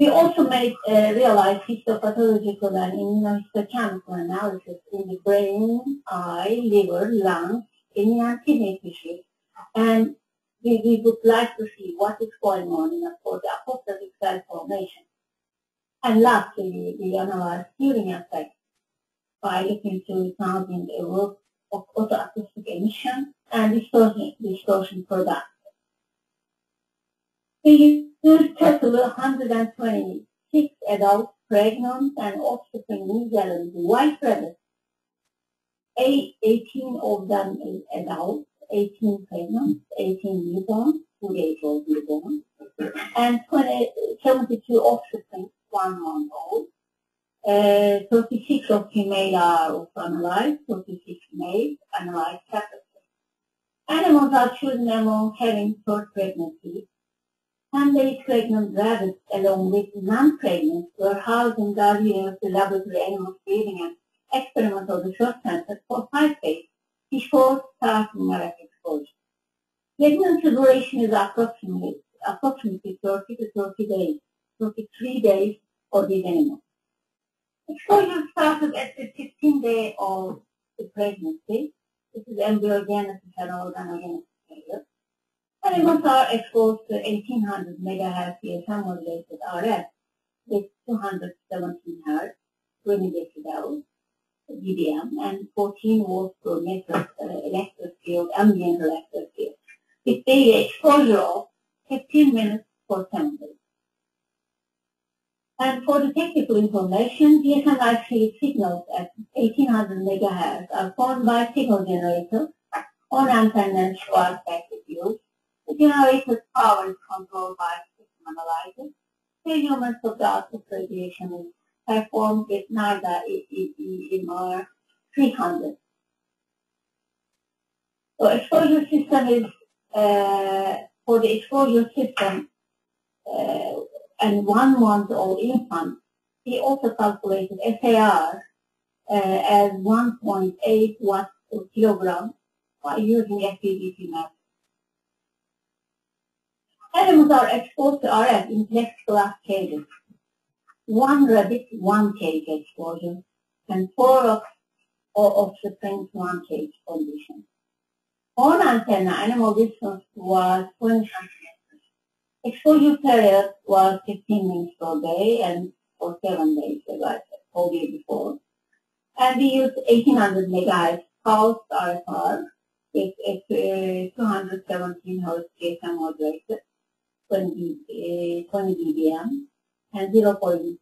Speaker 7: We also made uh, realize histopathological and immunohistochemical analysis in the brain, eye, liver, lungs, kidney and kidney tissues. And we, we would like to see what is going on in for the apoptotic cell formation. And lastly, we analyzed hearing effects by looking to sounding a work of otoacoustic emission and distortion, distortion product. We used total 126 adults, pregnant and offspring New white rabbits. 18 of them adults, 18 pregnant, 18 newborns, two days old newborn, and 20, 72 offspring, one month old. Uh, 36 of female are also analyzed, 36 males analyzed separately. Animals are chosen among having third pregnancy. And they pregnant rabbits along with non-pregnant were housed in Guardian laboratory animal breeding and experimental research center for five days before starting marriage exposure. Pregnancy duration is approximately, approximately 30 to 30 days, 33 days for these animals. Exposure started at the 15th day of the pregnancy. This is embryogenesis and organogenesis period. Animals are exposed to 1800 megahertz GSM modulated RF with 217 hertz, 20 decibels, dBm, and 14 volts per meter uh, electric field, ambient electric field, with daily exposure of 15 minutes 7 days. And for the technical information, GSM-IC signals at 1800 megahertz are formed by signal generators on antenna Schwarz views. The generator's power is controlled by system analyzers. Measurements of the output radiation is performed with NARDA EMR 300. So exposure system is, uh, for the exposure system, uh, and one month old infant, he also calculated SAR uh, as 1.8 watts per kilogram by using FDTD method. Animals are exposed to RF in plexiglass cages. One rabbit, one cage exposure, and four of, of the one cage condition. On antenna, animal distance was 20 centimeters Exposure period was 15 minutes per day and for seven days, I told you before. And we used 1800 megahertz pulse RFR with uh, 217 hertz GSM modulated, 20, uh, 20 dBm, and 0.4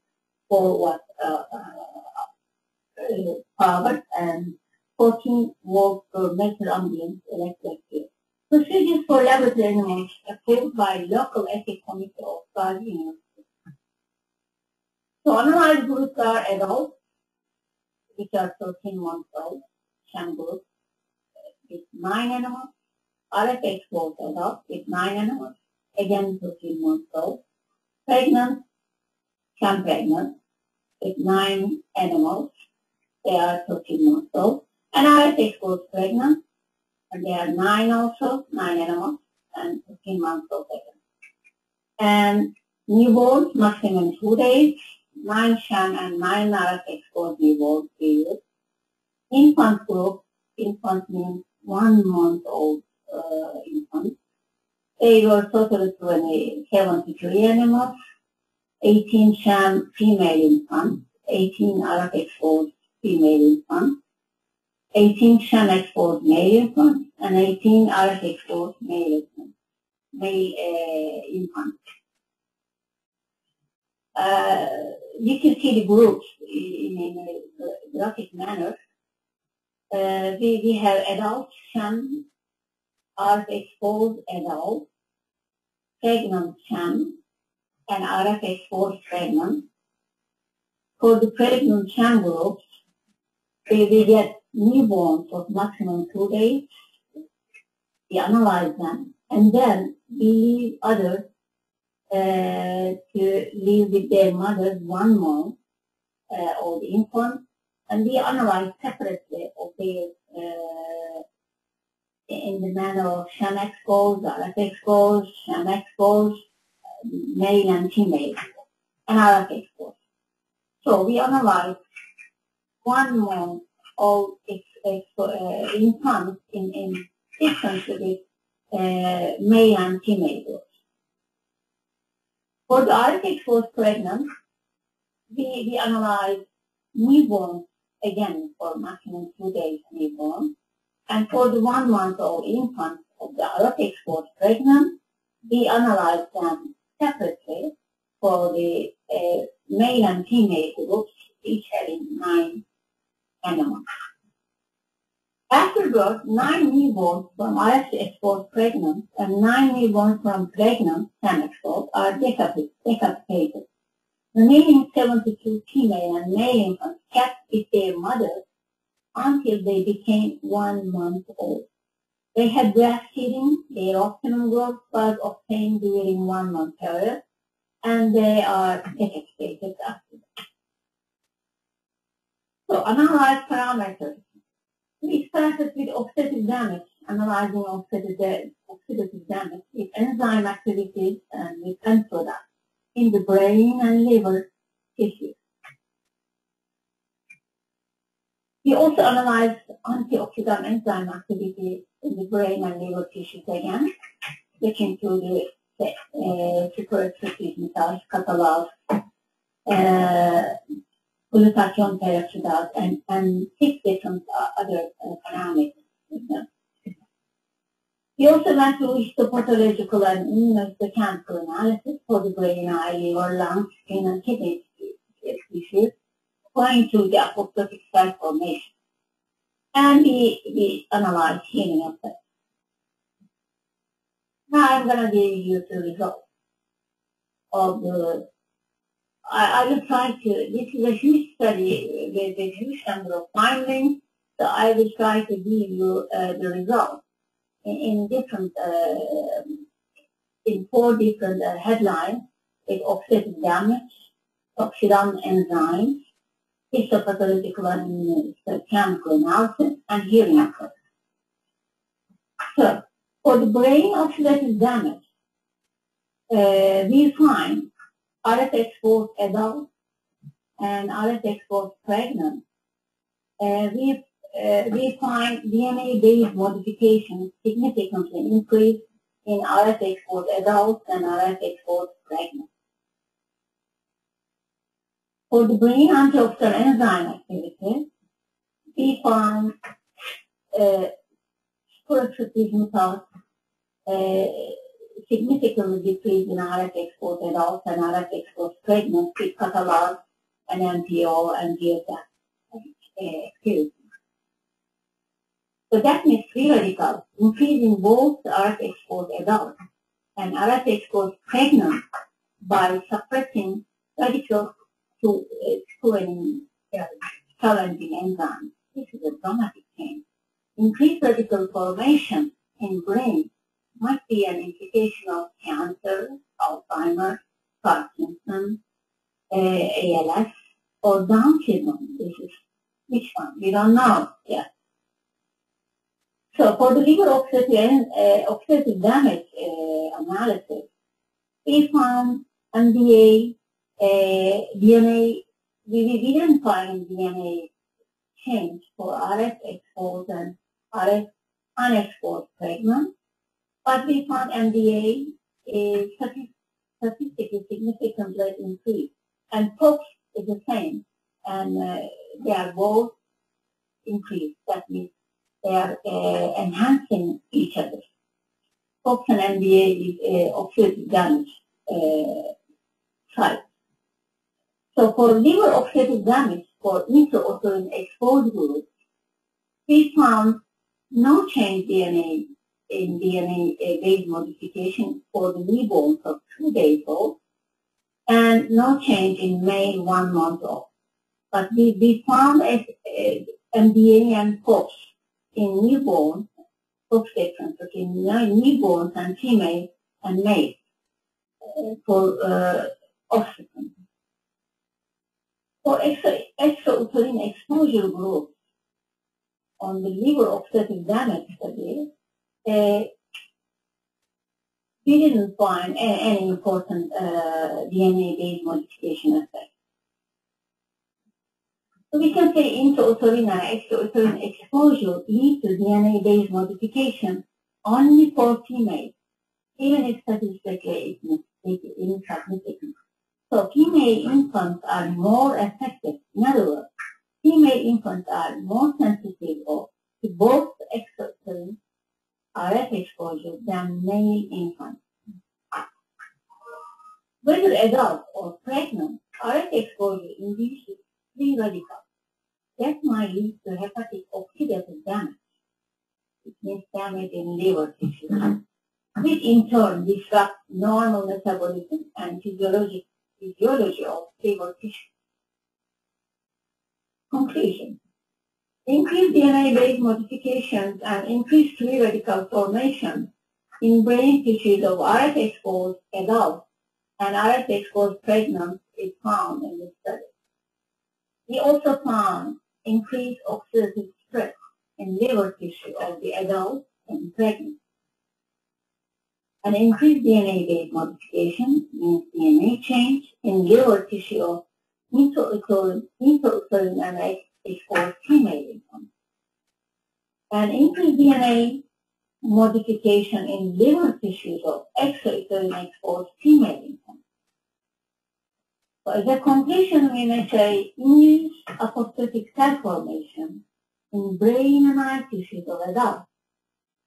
Speaker 7: watt uh, uh, power and 14 volts per meter ambient electric field. Procedures for laboratory animals approved by local ethics committee of Gazi University. So analyzed groups are adults, which are 13 months old, sham group with 9 animals, RFX was adult with 9 animals, again 13 months old, pregnant, sham pregnant with 9 animals, they are 13 months old, and RFX was pregnant and there are nine also, nine animals, and 15 months old baby. And newborns, maximum two days, nine sham and nine RF exposed newborn period. Infant group, infant means one month old uh, infant. They were totally 20, 73 animals, 18 sham female infants, 18 RF exposed female infants, 18 sham exposed male infants. And 18 RF exposed male infants, male uh, infants. Uh, you can see the groups in, in a graphic manner. Uh, we, we have adult sham, RF exposed adult, pregnant sham, and RF exposed pregnant. For the pregnant sham groups, we, we get newborns of maximum two days. We analyze them and then we leave others uh, to live with their mothers one month uh, old infant and we analyze separately of their uh, in the manner of sham exposed, RF exposed, sham exposed, male and female. and RF exports. So we analyzed one month of uh, income in, in different with uh, male and female groups. For the RF exposed pregnant, we, we analyzed newborns again for maximum two days newborn. And for the one month old infant of the RF exposed pregnant, we analyzed them separately for the uh, male and female groups, each having nine animals. After birth, nine newborns from RF exposed pregnant and nine newborns from pregnant semi-exposed are decapitated. Remaining 72 female and male infants kept with their mothers until they became one month old. They had breastfeeding, their optimum growth was obtained during one month period, and they are decapitated after that. So analyze parameters. We started with oxidative damage, analyzing oxidative, oxidative damage with enzyme activities and with end products in the brain and liver tissue. We also analyzed antioxidant enzyme activity in the brain and liver tissues again, looking to the uh, superoxide dismutase, catalase, uh, glutathione peroxidase, and, and six different uh, other uh, parameters. We also went through histopathological and immunohistochemical analysis for the brain, eye, liver, lung, skin, and kidney tissues, according to the apoptotic cell formation. And we, we analyzed healing. Now I'm going to give you the results of the, I, I will try to, this is a huge study with a huge number of findings, so I will try to give you uh, the results in, different, uh, in four different uh, headlines oxidative damage, oxidant enzymes, histopathological and chemical analysis, and hearing effects. So, for the brain oxidative damage, uh, we find RF exposed adults and RF exposed pregnant. Uh, we uh, we find DNA-based modifications significantly increase in RF exposed adults and RF exposed pregnant. For the brain antioxidant enzyme activity, we found uh, superexcitation uh, significantly decrease in RF exposed adults and RF exposed pregnant with catalase and MPO and GSF activity. So that means free radicals increasing both RF exposed adults and RF exposed pregnant by suppressing radicals to uh, an uh, challenging enzyme. This is a dramatic change. Increased radical formation in brain might be an indication of cancer, Alzheimer's, Parkinson, uh, ALS, or Down syndrome. This is which one? We don't know yet. So for the liver oxidative, uh, oxidative damage uh, analysis, we found MDA, uh, DNA, we, didn't find DNA change for RF exposed and RF unexposed pregnant, but we found MDA is statistically significantly increased, and POX is the same, and uh, they are both increased. That means they are uh, enhancing each other. POX and MDA is uh, oxidative damage uh, site. So for liver oxidative damage for intraocular exposed group, we found no change DNA in DNA uh, base modification for the newborns of two days old and no change in male one month old. But we, we found MDA and POX in newborns, both difference between newborns and female and male uh, for uh, oxygen. For extra, extrauterine exposure groups on the liver oxidative damage study, uh, we didn't find any important uh, DNA-based modification effect. So we can say intrauterine and extrauterine exposure lead to DNA-based modification only for females, even if statistically insignificant. So female infants are more affected. In other words, female infants are more sensitive to both extrauterine RF exposure than male infants. Whether adult or pregnant, RF exposure induces free radicals that might lead to hepatic oxidative damage. It means damage in liver tissue. This in turn disrupts normal metabolism and physiology, physiology of liver tissue. Conclusion. Increased DNA-based modifications and increased free radical formation in brain tissues of RF-exposed adults and RF-exposed pregnant is found in this study. We also found increased oxidative stress in liver tissue of the adult and pregnant. An increased DNA-based modification means DNA change in liver tissue of and exposed female infants. An increased DNA modification in liver tissues of extrauterine exposed infants. So as a conclusion, we may say increased apoptotic cell formation in brain and eye tissues of adults,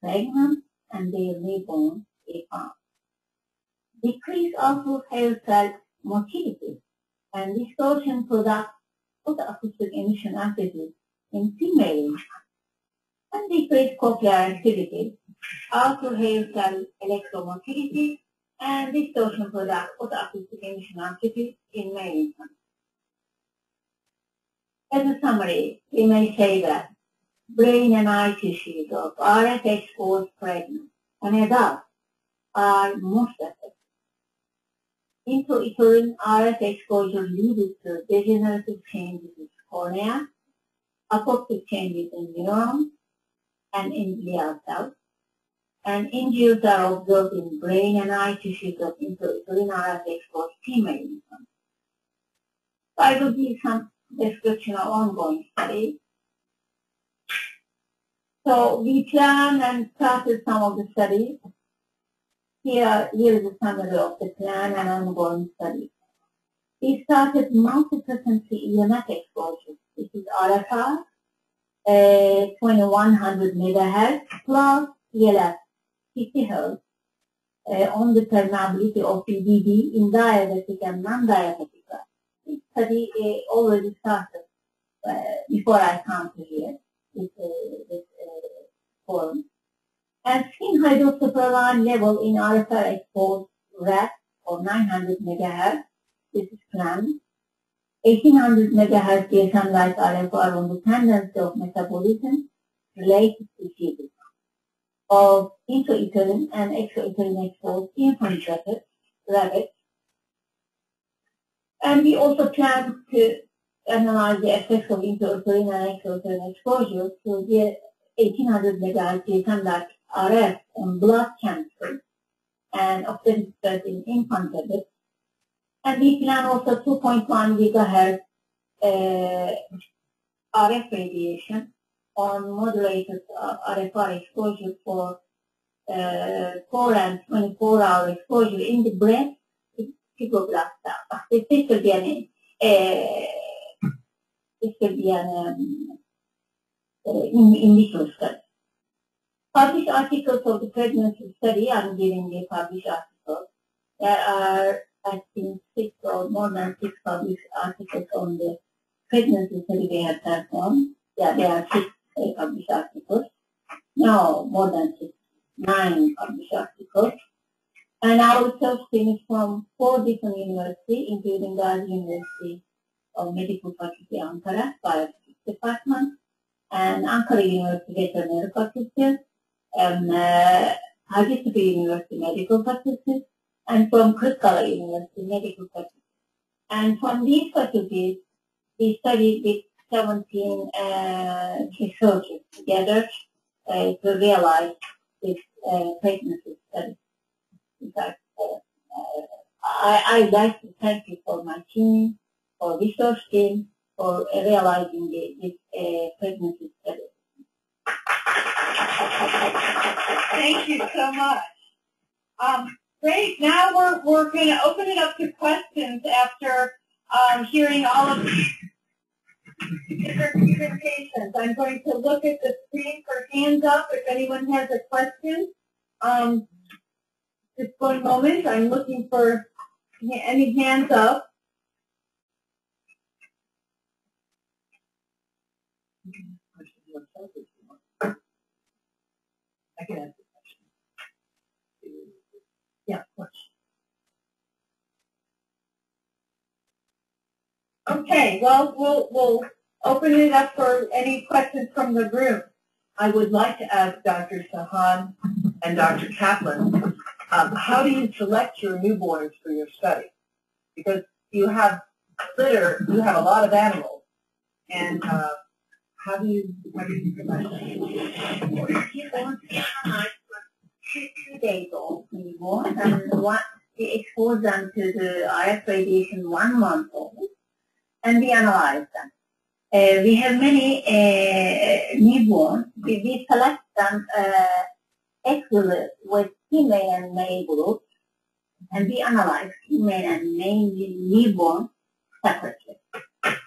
Speaker 7: pregnant and their newborn found. Decreased outward hair cell motility and distortion product otoacoustic emission amplitude in female infants and decreased cochlear activity, outer hair cell electromotility, and distortion product otoacoustic emission amplitude in male infants. As a summary, we may say that brain and eye tissues of RF exposed pregnant and adults are most affected. Intrauterine RF exposure leads to degenerative changes in cornea, apoptic changes in neurons, and in glial cells, and injuries are observed in brain and eye tissues of intrauterine RF exposed female infants. So I will give some description of ongoing studies. So we plan and started some of the studies. Here, here is a summary of the plan and ongoing studies. We started multi-frequency EMF exposure. This is RFR, uh, 2100 megahertz plus ELF, 50 hertz, uh, on the permeability of PDD in diabetic and non-diabetic. This study uh, already started uh, before I come to here, this, uh, this forum. And skin level in RFR exposed rat or 900 megahertz, this is planned. 1800 megahertz GSM like RFR on the tendency of metabolism related to feeding of intrauterine and extrauterine exposed infant rabbits, rabbits. And we also plan to analyze the effects of intrauterine and extrauterine exposure to the 1800 megahertz GSM like RF on blood cancer and oxidative stress in infant and we plan also 2.1 gigahertz uh, RF radiation on modulated uh, RFR exposure for uh, 4 and 24 hour exposure in the brain cell. This, this will be an, uh, this will be an um, uh, in, in vitro study. Published articles of the pregnancy study, I'm giving the published articles. There are I think six or more than six published articles on the pregnancy study they have performed. Yeah, there are six uh, published articles. No, more than six, nine published articles. And our research team is from four different universities, including Gazi University of Medical Faculty Ankara, Biophysics Department, and Ankara University Veterinary Faculty, and uh, Hacettepe University Medical Faculty, and from Kırıkkale University Medical Faculty. And from these faculties, we studied with 17 uh, researchers together uh, to realize this uh, pregnancy study. In fact, uh, uh, I, I'd like to thank you for my team, for research team, for realizing this uh, pregnancy study.
Speaker 8: Thank you so much. Um, great. Now we're, we're going to open it up to questions after um, hearing all of these different presentations. I'm going to look at the screen for hands up if anyone has a question. Um, just one moment. I'm looking for any hands up.
Speaker 9: I can answer the question. Yeah, of course.
Speaker 8: Okay, well, we'll, we'll open it up for any questions from the room.
Speaker 9: I would like to ask Dr. Seyhan and Dr. Kaplan, um, how do you select your newborns for your study? Because you have litter, you have a lot of animals, and uh, how do you how do you them?
Speaker 7: Newborn are two, two days old newborn, and one, we expose them to the RF radiation one month old, and we analyze them. Uh, we have many uh, newborn. We, we select them uh, equally with female and male groups, and we analyze female and male newborn separately.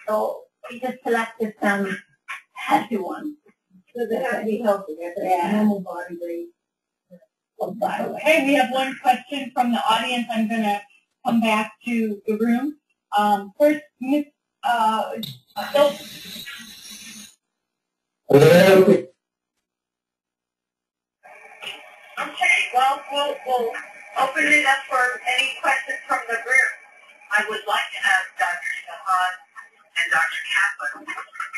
Speaker 7: So we just selected some healthy ones.
Speaker 9: So they have to be healthy, they have
Speaker 7: Yeah.
Speaker 9: normal body weight.
Speaker 8: Okay, we have one question from the audience. I'm going to come back to the room. Um, first, Ms. Uh, Bill,
Speaker 2: Okay, well, we'll, we'll open it up for any questions from the group. I would like to ask Dr. Seyhan and Dr. Kaplan,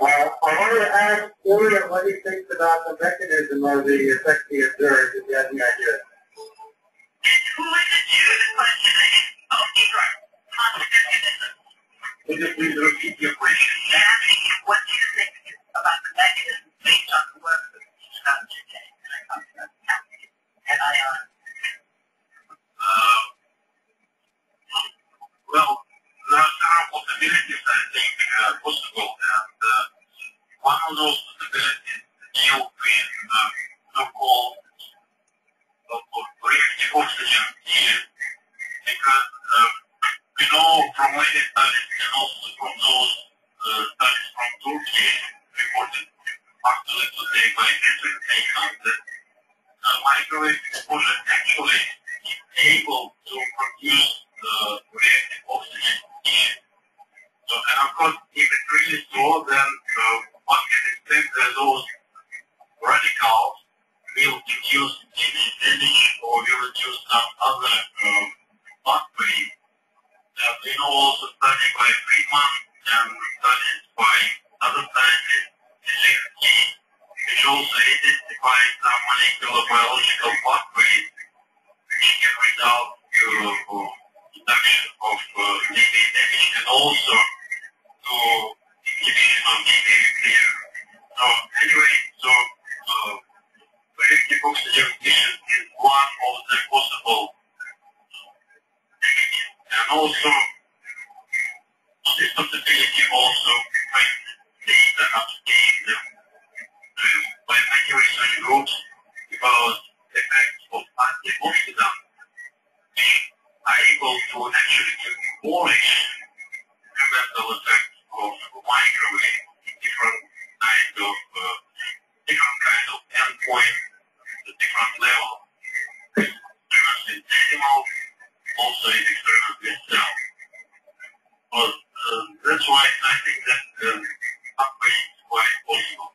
Speaker 10: Uh, I wanted to ask Gloria what he thinks about the mechanism of the effect he observed, if he has any idea.
Speaker 2: Who is it to the question? I didn't, oh, he's right. On the mechanism.
Speaker 3: Could you please repeat your question?
Speaker 2: And asking you what do you think about the mechanism based on the work that we've done today. And I talked about calcium and.
Speaker 3: Uh, well, there are several possibilities I think uh, possible, and uh, one of those possibilities deal with uh, so-called uh, reactive oxygen issue, because uh, we know from many studies and also from those uh, studies from Turkey reported actually today by different patients that uh, microwave exposure actually is able to produce uh, reactive oxygen So, and of course, if it's really so, then uh, one can expect that those radicals will induce maybe damage or will induce some other um, pathway. And we know also studied by Friedman and studies by other scientists, which also identify some molecular biological pathways which can result to reduction of uh, DNA damage and also to inhibition of DNA repair. So anyway, so uh, reactive oxygen emission is one of the possible and also this possibility also brings data updated uh, by many research groups about effects of antioxidants are able to actually demolish environmental effects of microwave different kind of uh, different kind of endpoint, the different level. Experiments in animals, also in experiments with cells. But uh, that's why I think that uh, pathway is quite possible.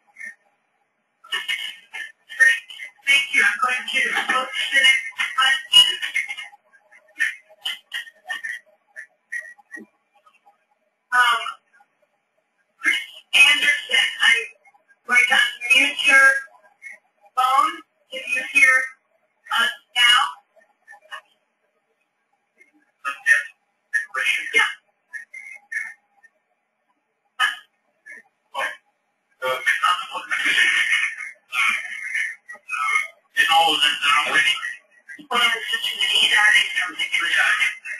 Speaker 2: Thank you. I'm going to move to the next question. Um,
Speaker 3: Anderson, I where to mute your phone. Can you hear us now? Yeah. You know, there's already one of the situations that is from the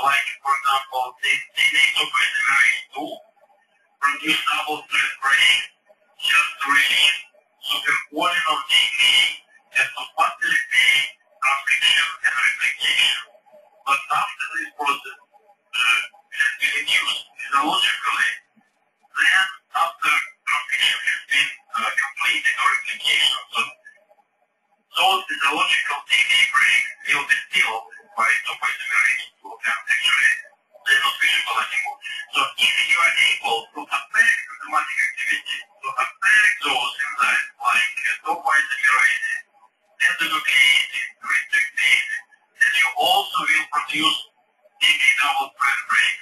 Speaker 3: like, for example, the, the NATO preliminary tool produced double threat breaks just to release superquality of DNA and to facilitate transcription and replication. But after this process uh, has been reduced physiologically, then after transcription has been uh, completed or replication, so those physiological DNA breaks will be still requires no question marriage to attempt sexually. There's no physical. So if you are able to affect the automatic activity, to affect those inside,
Speaker 2: like uh, dopamine the endonuclease, restrictase, then you also will produce, in double brain break,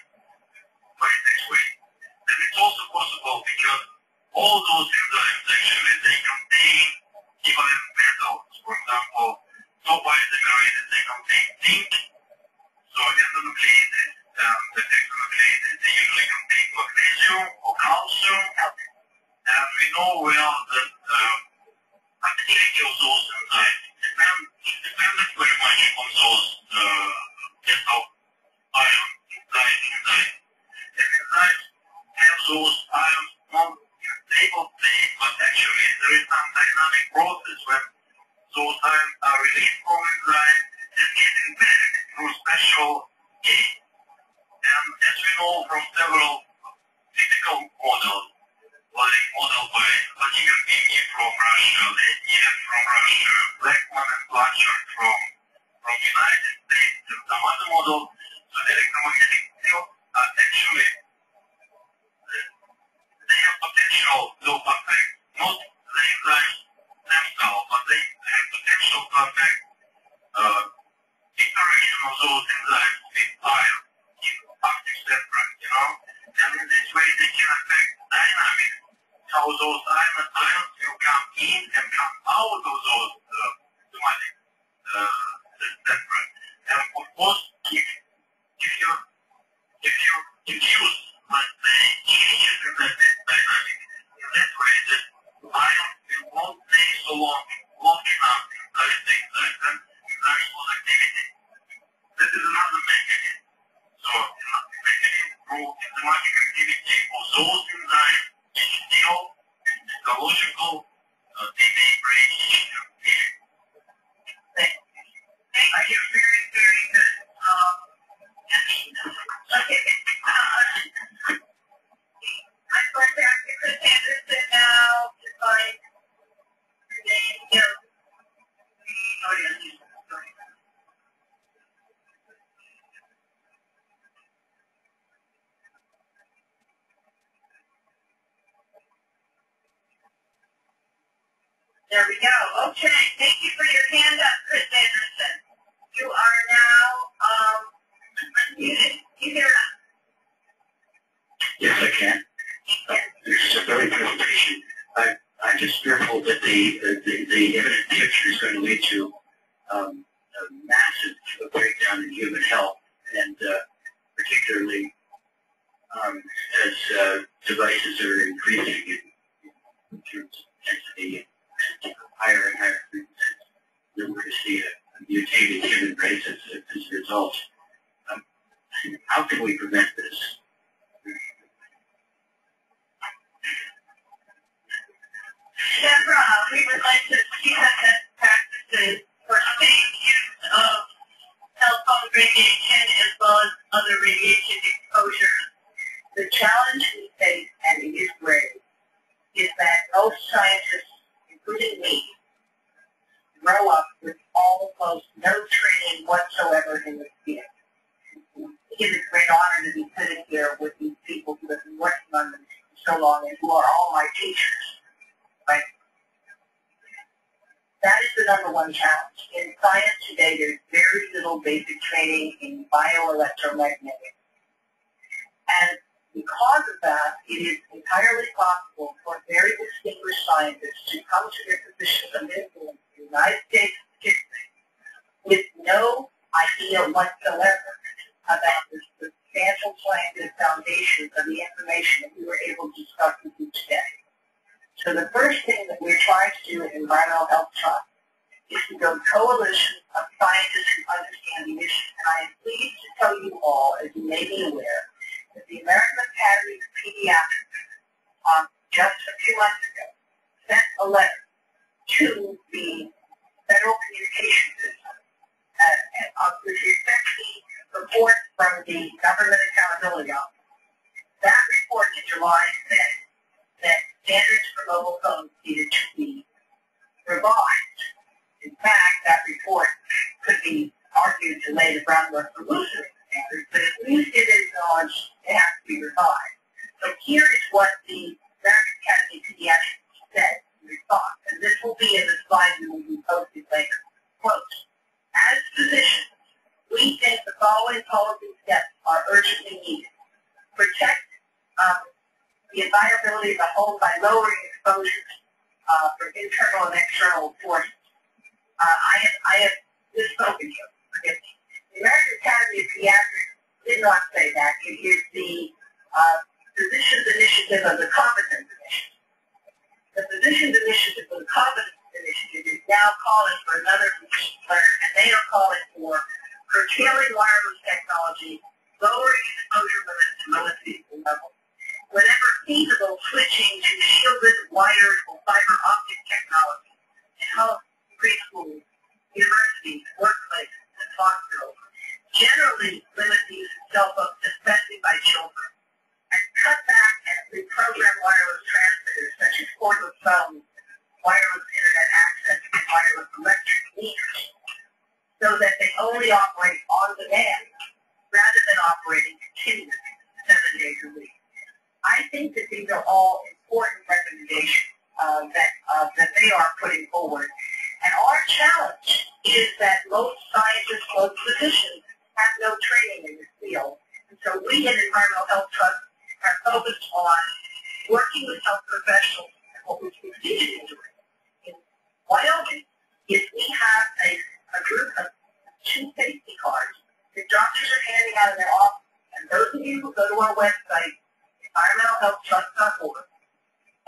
Speaker 2: two safety cards that doctors are handing out in their office. And those of you who go to our website, environmentalhealthtrust.org,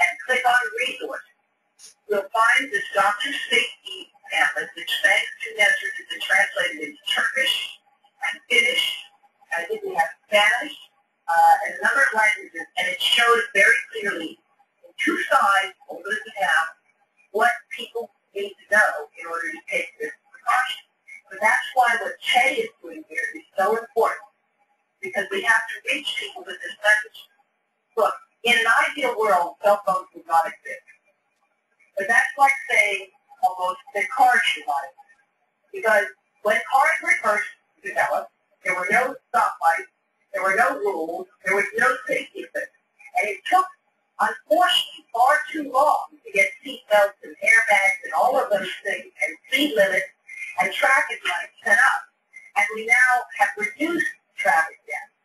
Speaker 2: and click on resources, you'll find this doctor's safety pamphlet, which thanks to Nesrin has been translated into Turkish and Finnish, I think we have Spanish, uh, and a number of languages, and it shows very clearly in two sides, over the half, what people need to know in order to take this precaution. So that's why what Che is doing here is so important, because we have to reach people with this message. Look, in an ideal world, cell phones would not exist. But that's like saying almost that cars should not exist. Because when cars were first developed, there were no stoplights, there were no rules, there was no safety equipment. And it took, unfortunately, far too long to get seat belts and airbags and all of those things and speed limits and traffic lights set up. And we now have reduced traffic deaths.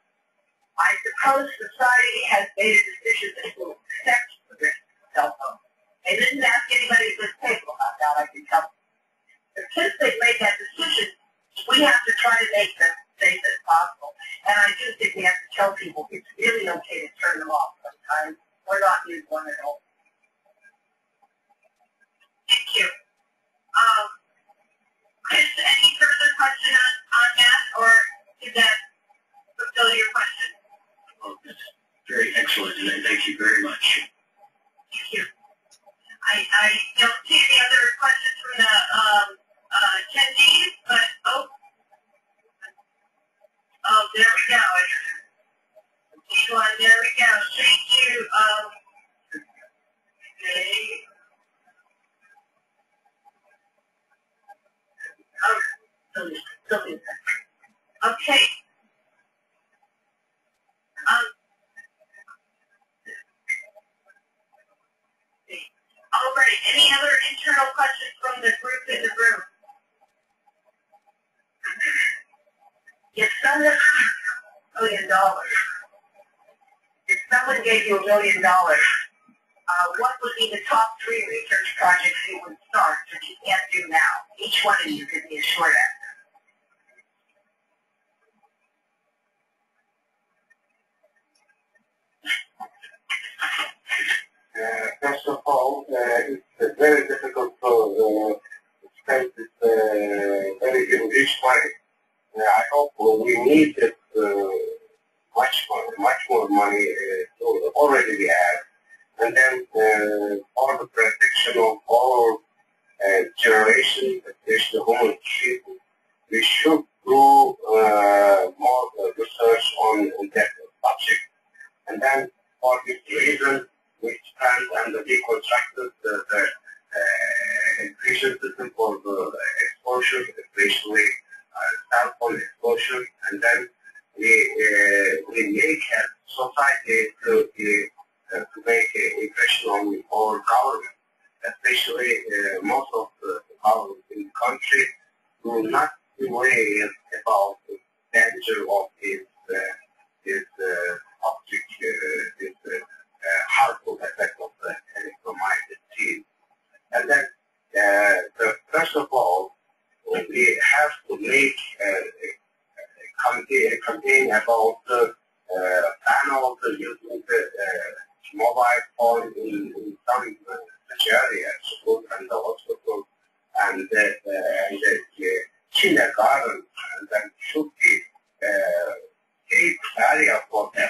Speaker 2: I suppose society has made a decision that will accept the risk of cell phones. They didn't ask anybody at this table about that, I can tell you. But since they've made that decision, we have to try to make them safe as possible. And I do think we have to tell people it's really okay to turn them off sometimes or not use one at all. Thank you. Um, Chris, any further question on, on that, or did that fulfill your question?
Speaker 11: Oh, that's very excellent, and thank you very much.
Speaker 2: Thank you. I, I don't see any other questions from the um, uh, attendees, but oh, oh, there we go. There we go. Thank you. Um, okay. Something. Okay. Um, all right. Any other internal questions from the group in the room? if someone, million dollars, if someone gave you a million dollars, uh, what would be the top three research projects you would start that you can't do now? Each one of you could be a short answer.
Speaker 6: Uh, first of all, uh, it's very difficult to uh, spend this uh, very huge money. Uh, I hope we need it uh, much more, much more money uh, already we have. And then uh, all the protection of all uh, generations, especially homeless people, we should do uh, more research on, on that subject. And then for this reason, we stand and we constructed the, the uh, increasing system for the exposure, especially uh, phone exposure, and then we uh, we make a society to uh, to make an impression on our government, especially uh, most of the government in the country do not worry about the danger of this uh, this uh, object, uh, this uh, uh, harmful effect of the electromagnetic field. And then, uh, the, first of all, we have to make uh, a, a, campaign, a campaign about the uh, panels using the uh, mobile phone in, in some uh, such areas, school and the hospital and the, uh, and the uh, kindergarten, and then should be uh, safe area for them.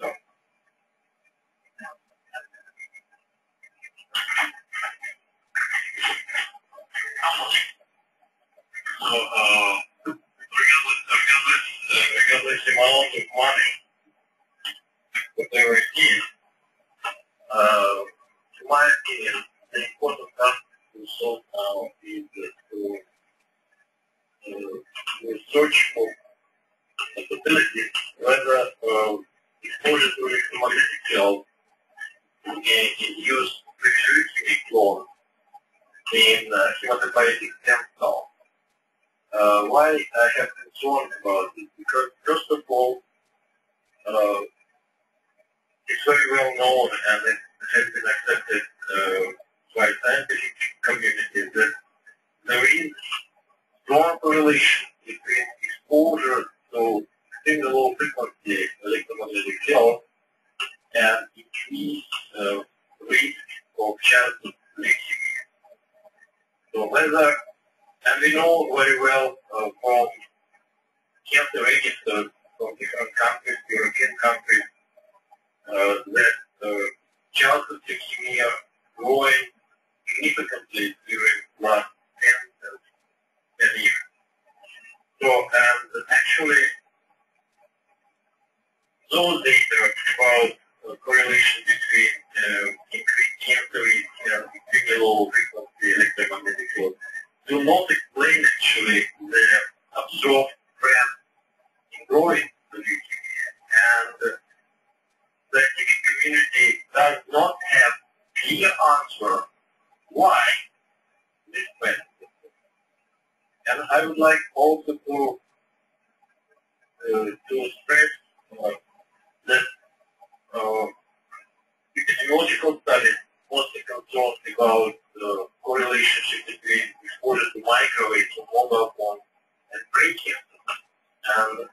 Speaker 6: So.
Speaker 3: So, uh, regardless, regardless, uh, regardless amount of money, whatever it is, uh, in my opinion, the important task to solve now is to, to search for possibilities whether uh, exposure to electromagnetic field is used previously clone in uh, hematopoietic stem cell. Uh, why I have concern about it? Because first of all, uh, it's very well known and it has been accepted uh, by scientific community that there is strong correlation between exposure to extremely low frequency electromagnetic field and increased uh, risk of childhood leukemia. So whether, and we know very well uh, from cancer registers from different countries, European countries, uh, that uh, childhood leukemia growing significantly during last 10, 10 years. So, and actually, those data about uh, correlation between uh, increased cancer risk and extremely low frequency electromagnetic field do not explain actually the absorbed trend in growing leukemia. And uh, the community does not have clear answer why? This trend and I would like also to uh, to stress uh, that uh, epidemiological studies mostly concerned about the correlation between exposure to microwaves or mobile phones and brain cancer. And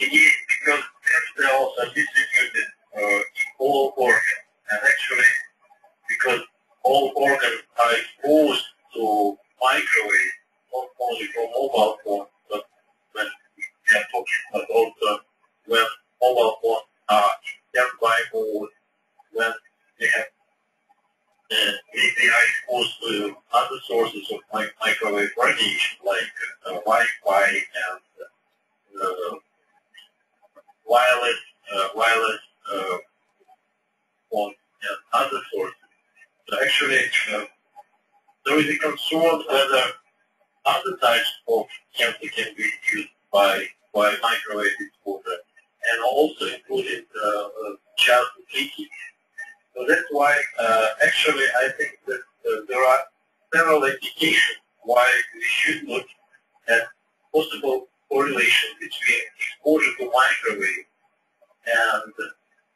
Speaker 3: again, because stem cells are distributed uh, in all organs, and actually because all organs are exposed to microwave, not only for mobile phones, but when we are talking about also when mobile phones are in standby mode, when they have uh, they, are exposed to other sources of mi- microwave radiation like uh, Wi-Fi and uh, wireless uh, wireless uh, phones and other sources. So actually, uh, there is a concern whether other types of cancer can be induced by, by microwave exposure and also including uh, uh, leakage. So that's why uh, actually I think that uh, there are several indications why we should look at possible correlation between exposure to microwave and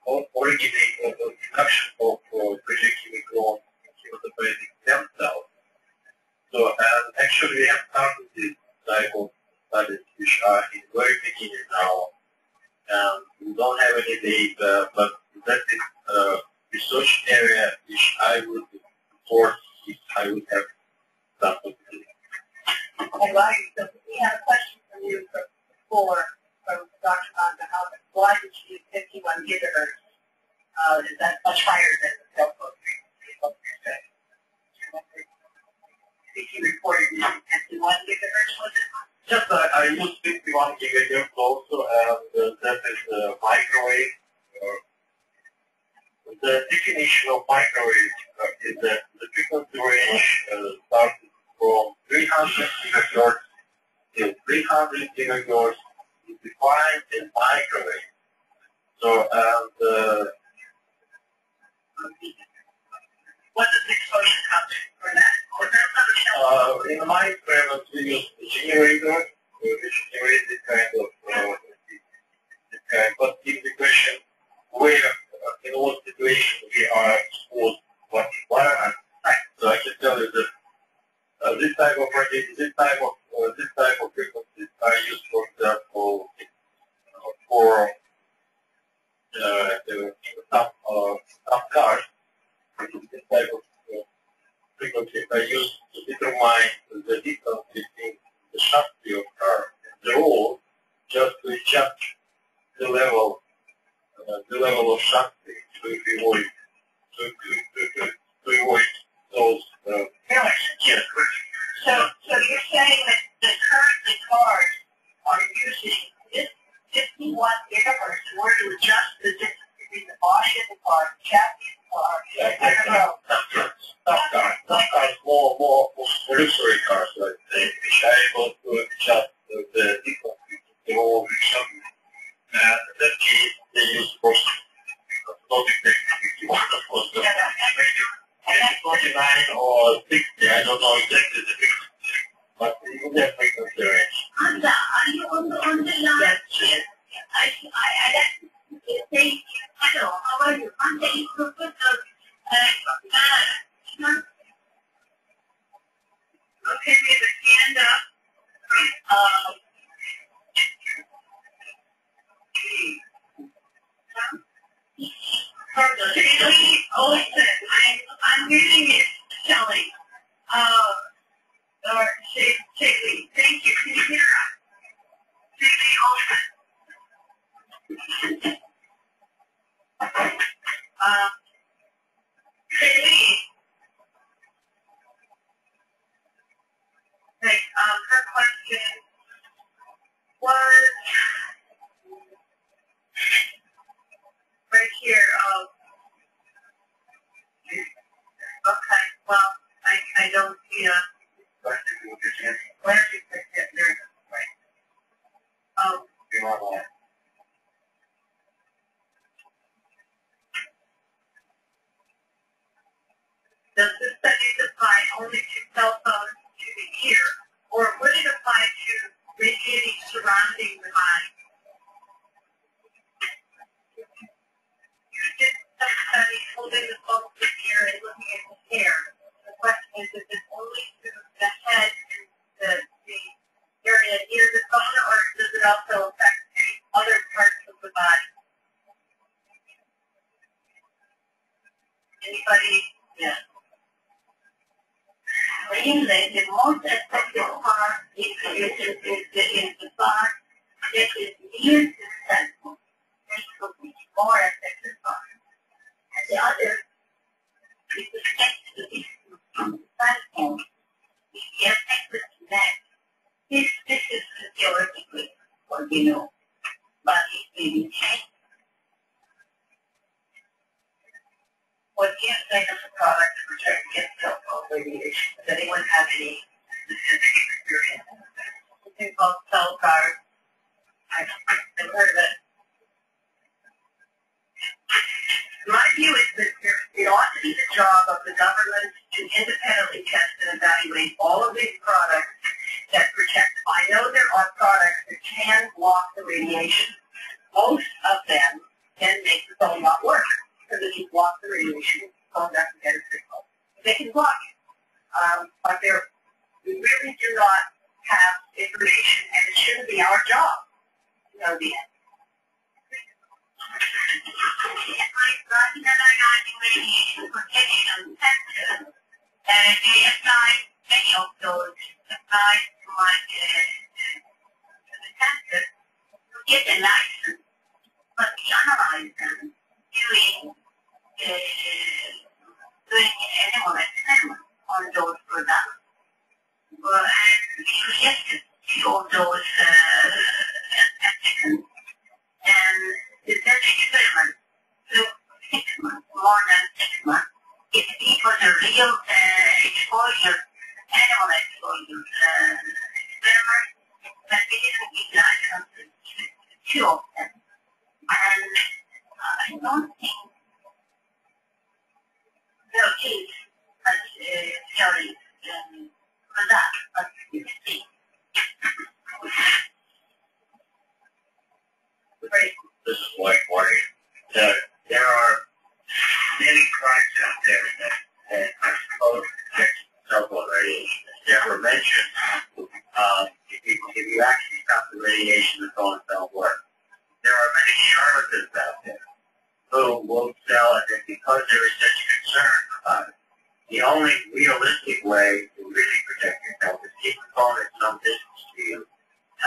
Speaker 3: originate or production of uh, chemical hematopoietic stem cells. So and actually we have started this type of studies which are in very beginning now. And we don't have any data, but that is a research area which I would support if I would have something to do.
Speaker 7: And so we have a question from you for, from Dr. Von House. Why did you use fifty-one gigahertz? Uh, is that much higher than the cell phone frequency? CT reported using fifty-one gigahertz, was it?
Speaker 3: Just uh, I use 51 gigahertz also, and uh, that is uh, microwave. Uh, the definition of microwave uh, is that the frequency range uh, starts from 300 gigahertz to 300 gigahertz defined in microwave. So, and uh,
Speaker 7: What does exposure come to for that? Or that's not a cell phone?
Speaker 3: uh, in my experiments we use a generator, which generates this kind of uh, this kind. But if the question where uh, in what situation we are exposed to what environment, so I can tell you that uh, this type of radiation, this type of uh, this type of frequencies are used, for example, uh, for uh, the, some uh, some cars. This type of uh, frequency are used to determine the distance between the chassis of car and the road, just to adjust the level, uh, the level of chassis to avoid to, to, to, to avoid those. Uh, yes,
Speaker 7: So, so you're saying that, that currently cars are using this fifty-one gigahertz in order to adjust the distance between the body of the car, the chassis of the car, and the road.
Speaker 3: Some cars, some cars, more, more, more luxury cars, like they, which are able to adjust the, the distance between the road and chassis. And that they use both because not exactly 51, of course, but
Speaker 7: Yeah, that-
Speaker 3: maybe maybe 49 or 60, I don't know exactly the frequency, but in that frequency.
Speaker 2: Anda, are you on the, on the line?
Speaker 7: Yes, yes.
Speaker 2: I, I, I say, hello, how are you? Anda is Professor,
Speaker 12: animal exposure uh, experiment, but we didn't give license to, to of them. And I don't think there is a uh, theory um, for that, but you see.
Speaker 11: This is Mike White. Uh, there are many products out there that, that are supposed cell phone radiation. As Devra mentioned, uh, if, you, if you actually stop the radiation, the phone don't work. There are many charlatans out there who will sell it because there is such concern about it. The only realistic way to really protect yourself is keep the phone at some distance to you.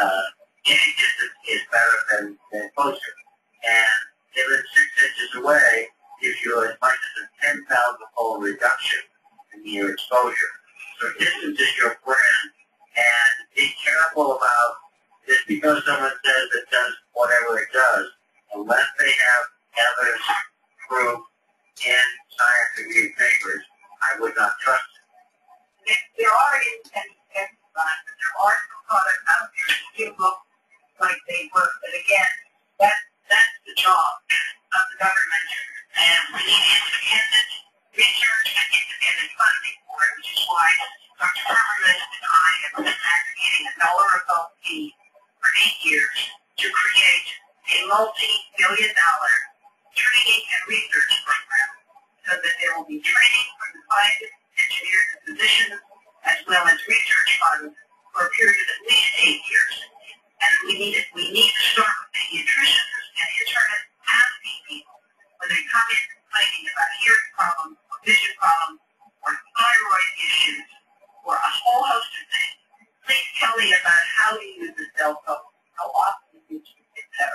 Speaker 11: Uh, any distance is better than, than closer. And it's six inches away, gives you as much as a 10,000 fold reduction your exposure. So distance is your friend, and be careful about just because someone says it does whatever it does, unless they have evidence proof in scientific papers, I would not trust it.
Speaker 2: There are independent tests done, but there are some products out there that do look like they work, but again, that, that's the job of the government, and we need independent research and independent funding for it, which is why a dollar fee for eight years to create a multi-million dollar training and research program so that there will be training for the scientists, engineers, and physicians, as well as research funds for a period of at least eight years. And we need. We need to start with and internists people when they come in complaining about hearing problems, vision problems, um, or thyroid issues, or a whole host of things. Please tell me about how you use the cell phone, how often you use it, etc.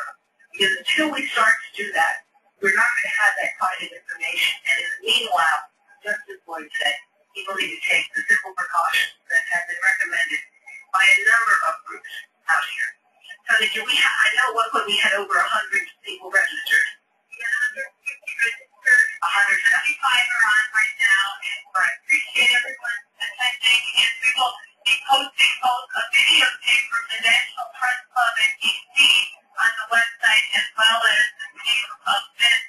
Speaker 2: Because until we start to do that, we're not going to have that kind of information. And in the meanwhile, just as Lloyd said, people need to take the simple precautions that have been recommended by a number of groups out here. Tony, do we have, I know at one point we had over 100 people registered. 175 are on right now, and I appreciate everyone attending, and we will be posting both a videotape from the National Press Club at DC on the website as well as the name of this,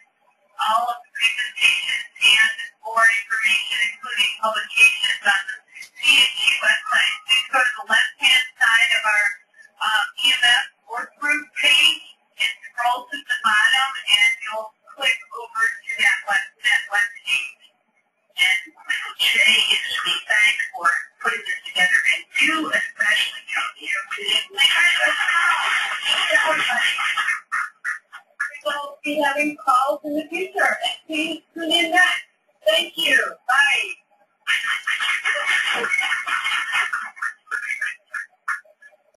Speaker 2: all of the presentations and more information, including publications on the CHE website. Please go to the left-hand side of our uh, EMF work group page and scroll to the bottom, and you'll click over to that web, that web page. And Jay is to be thanked for putting this together, and you especially, Tony. We will be having calls in the future, and please tune in next. Thank you. Bye.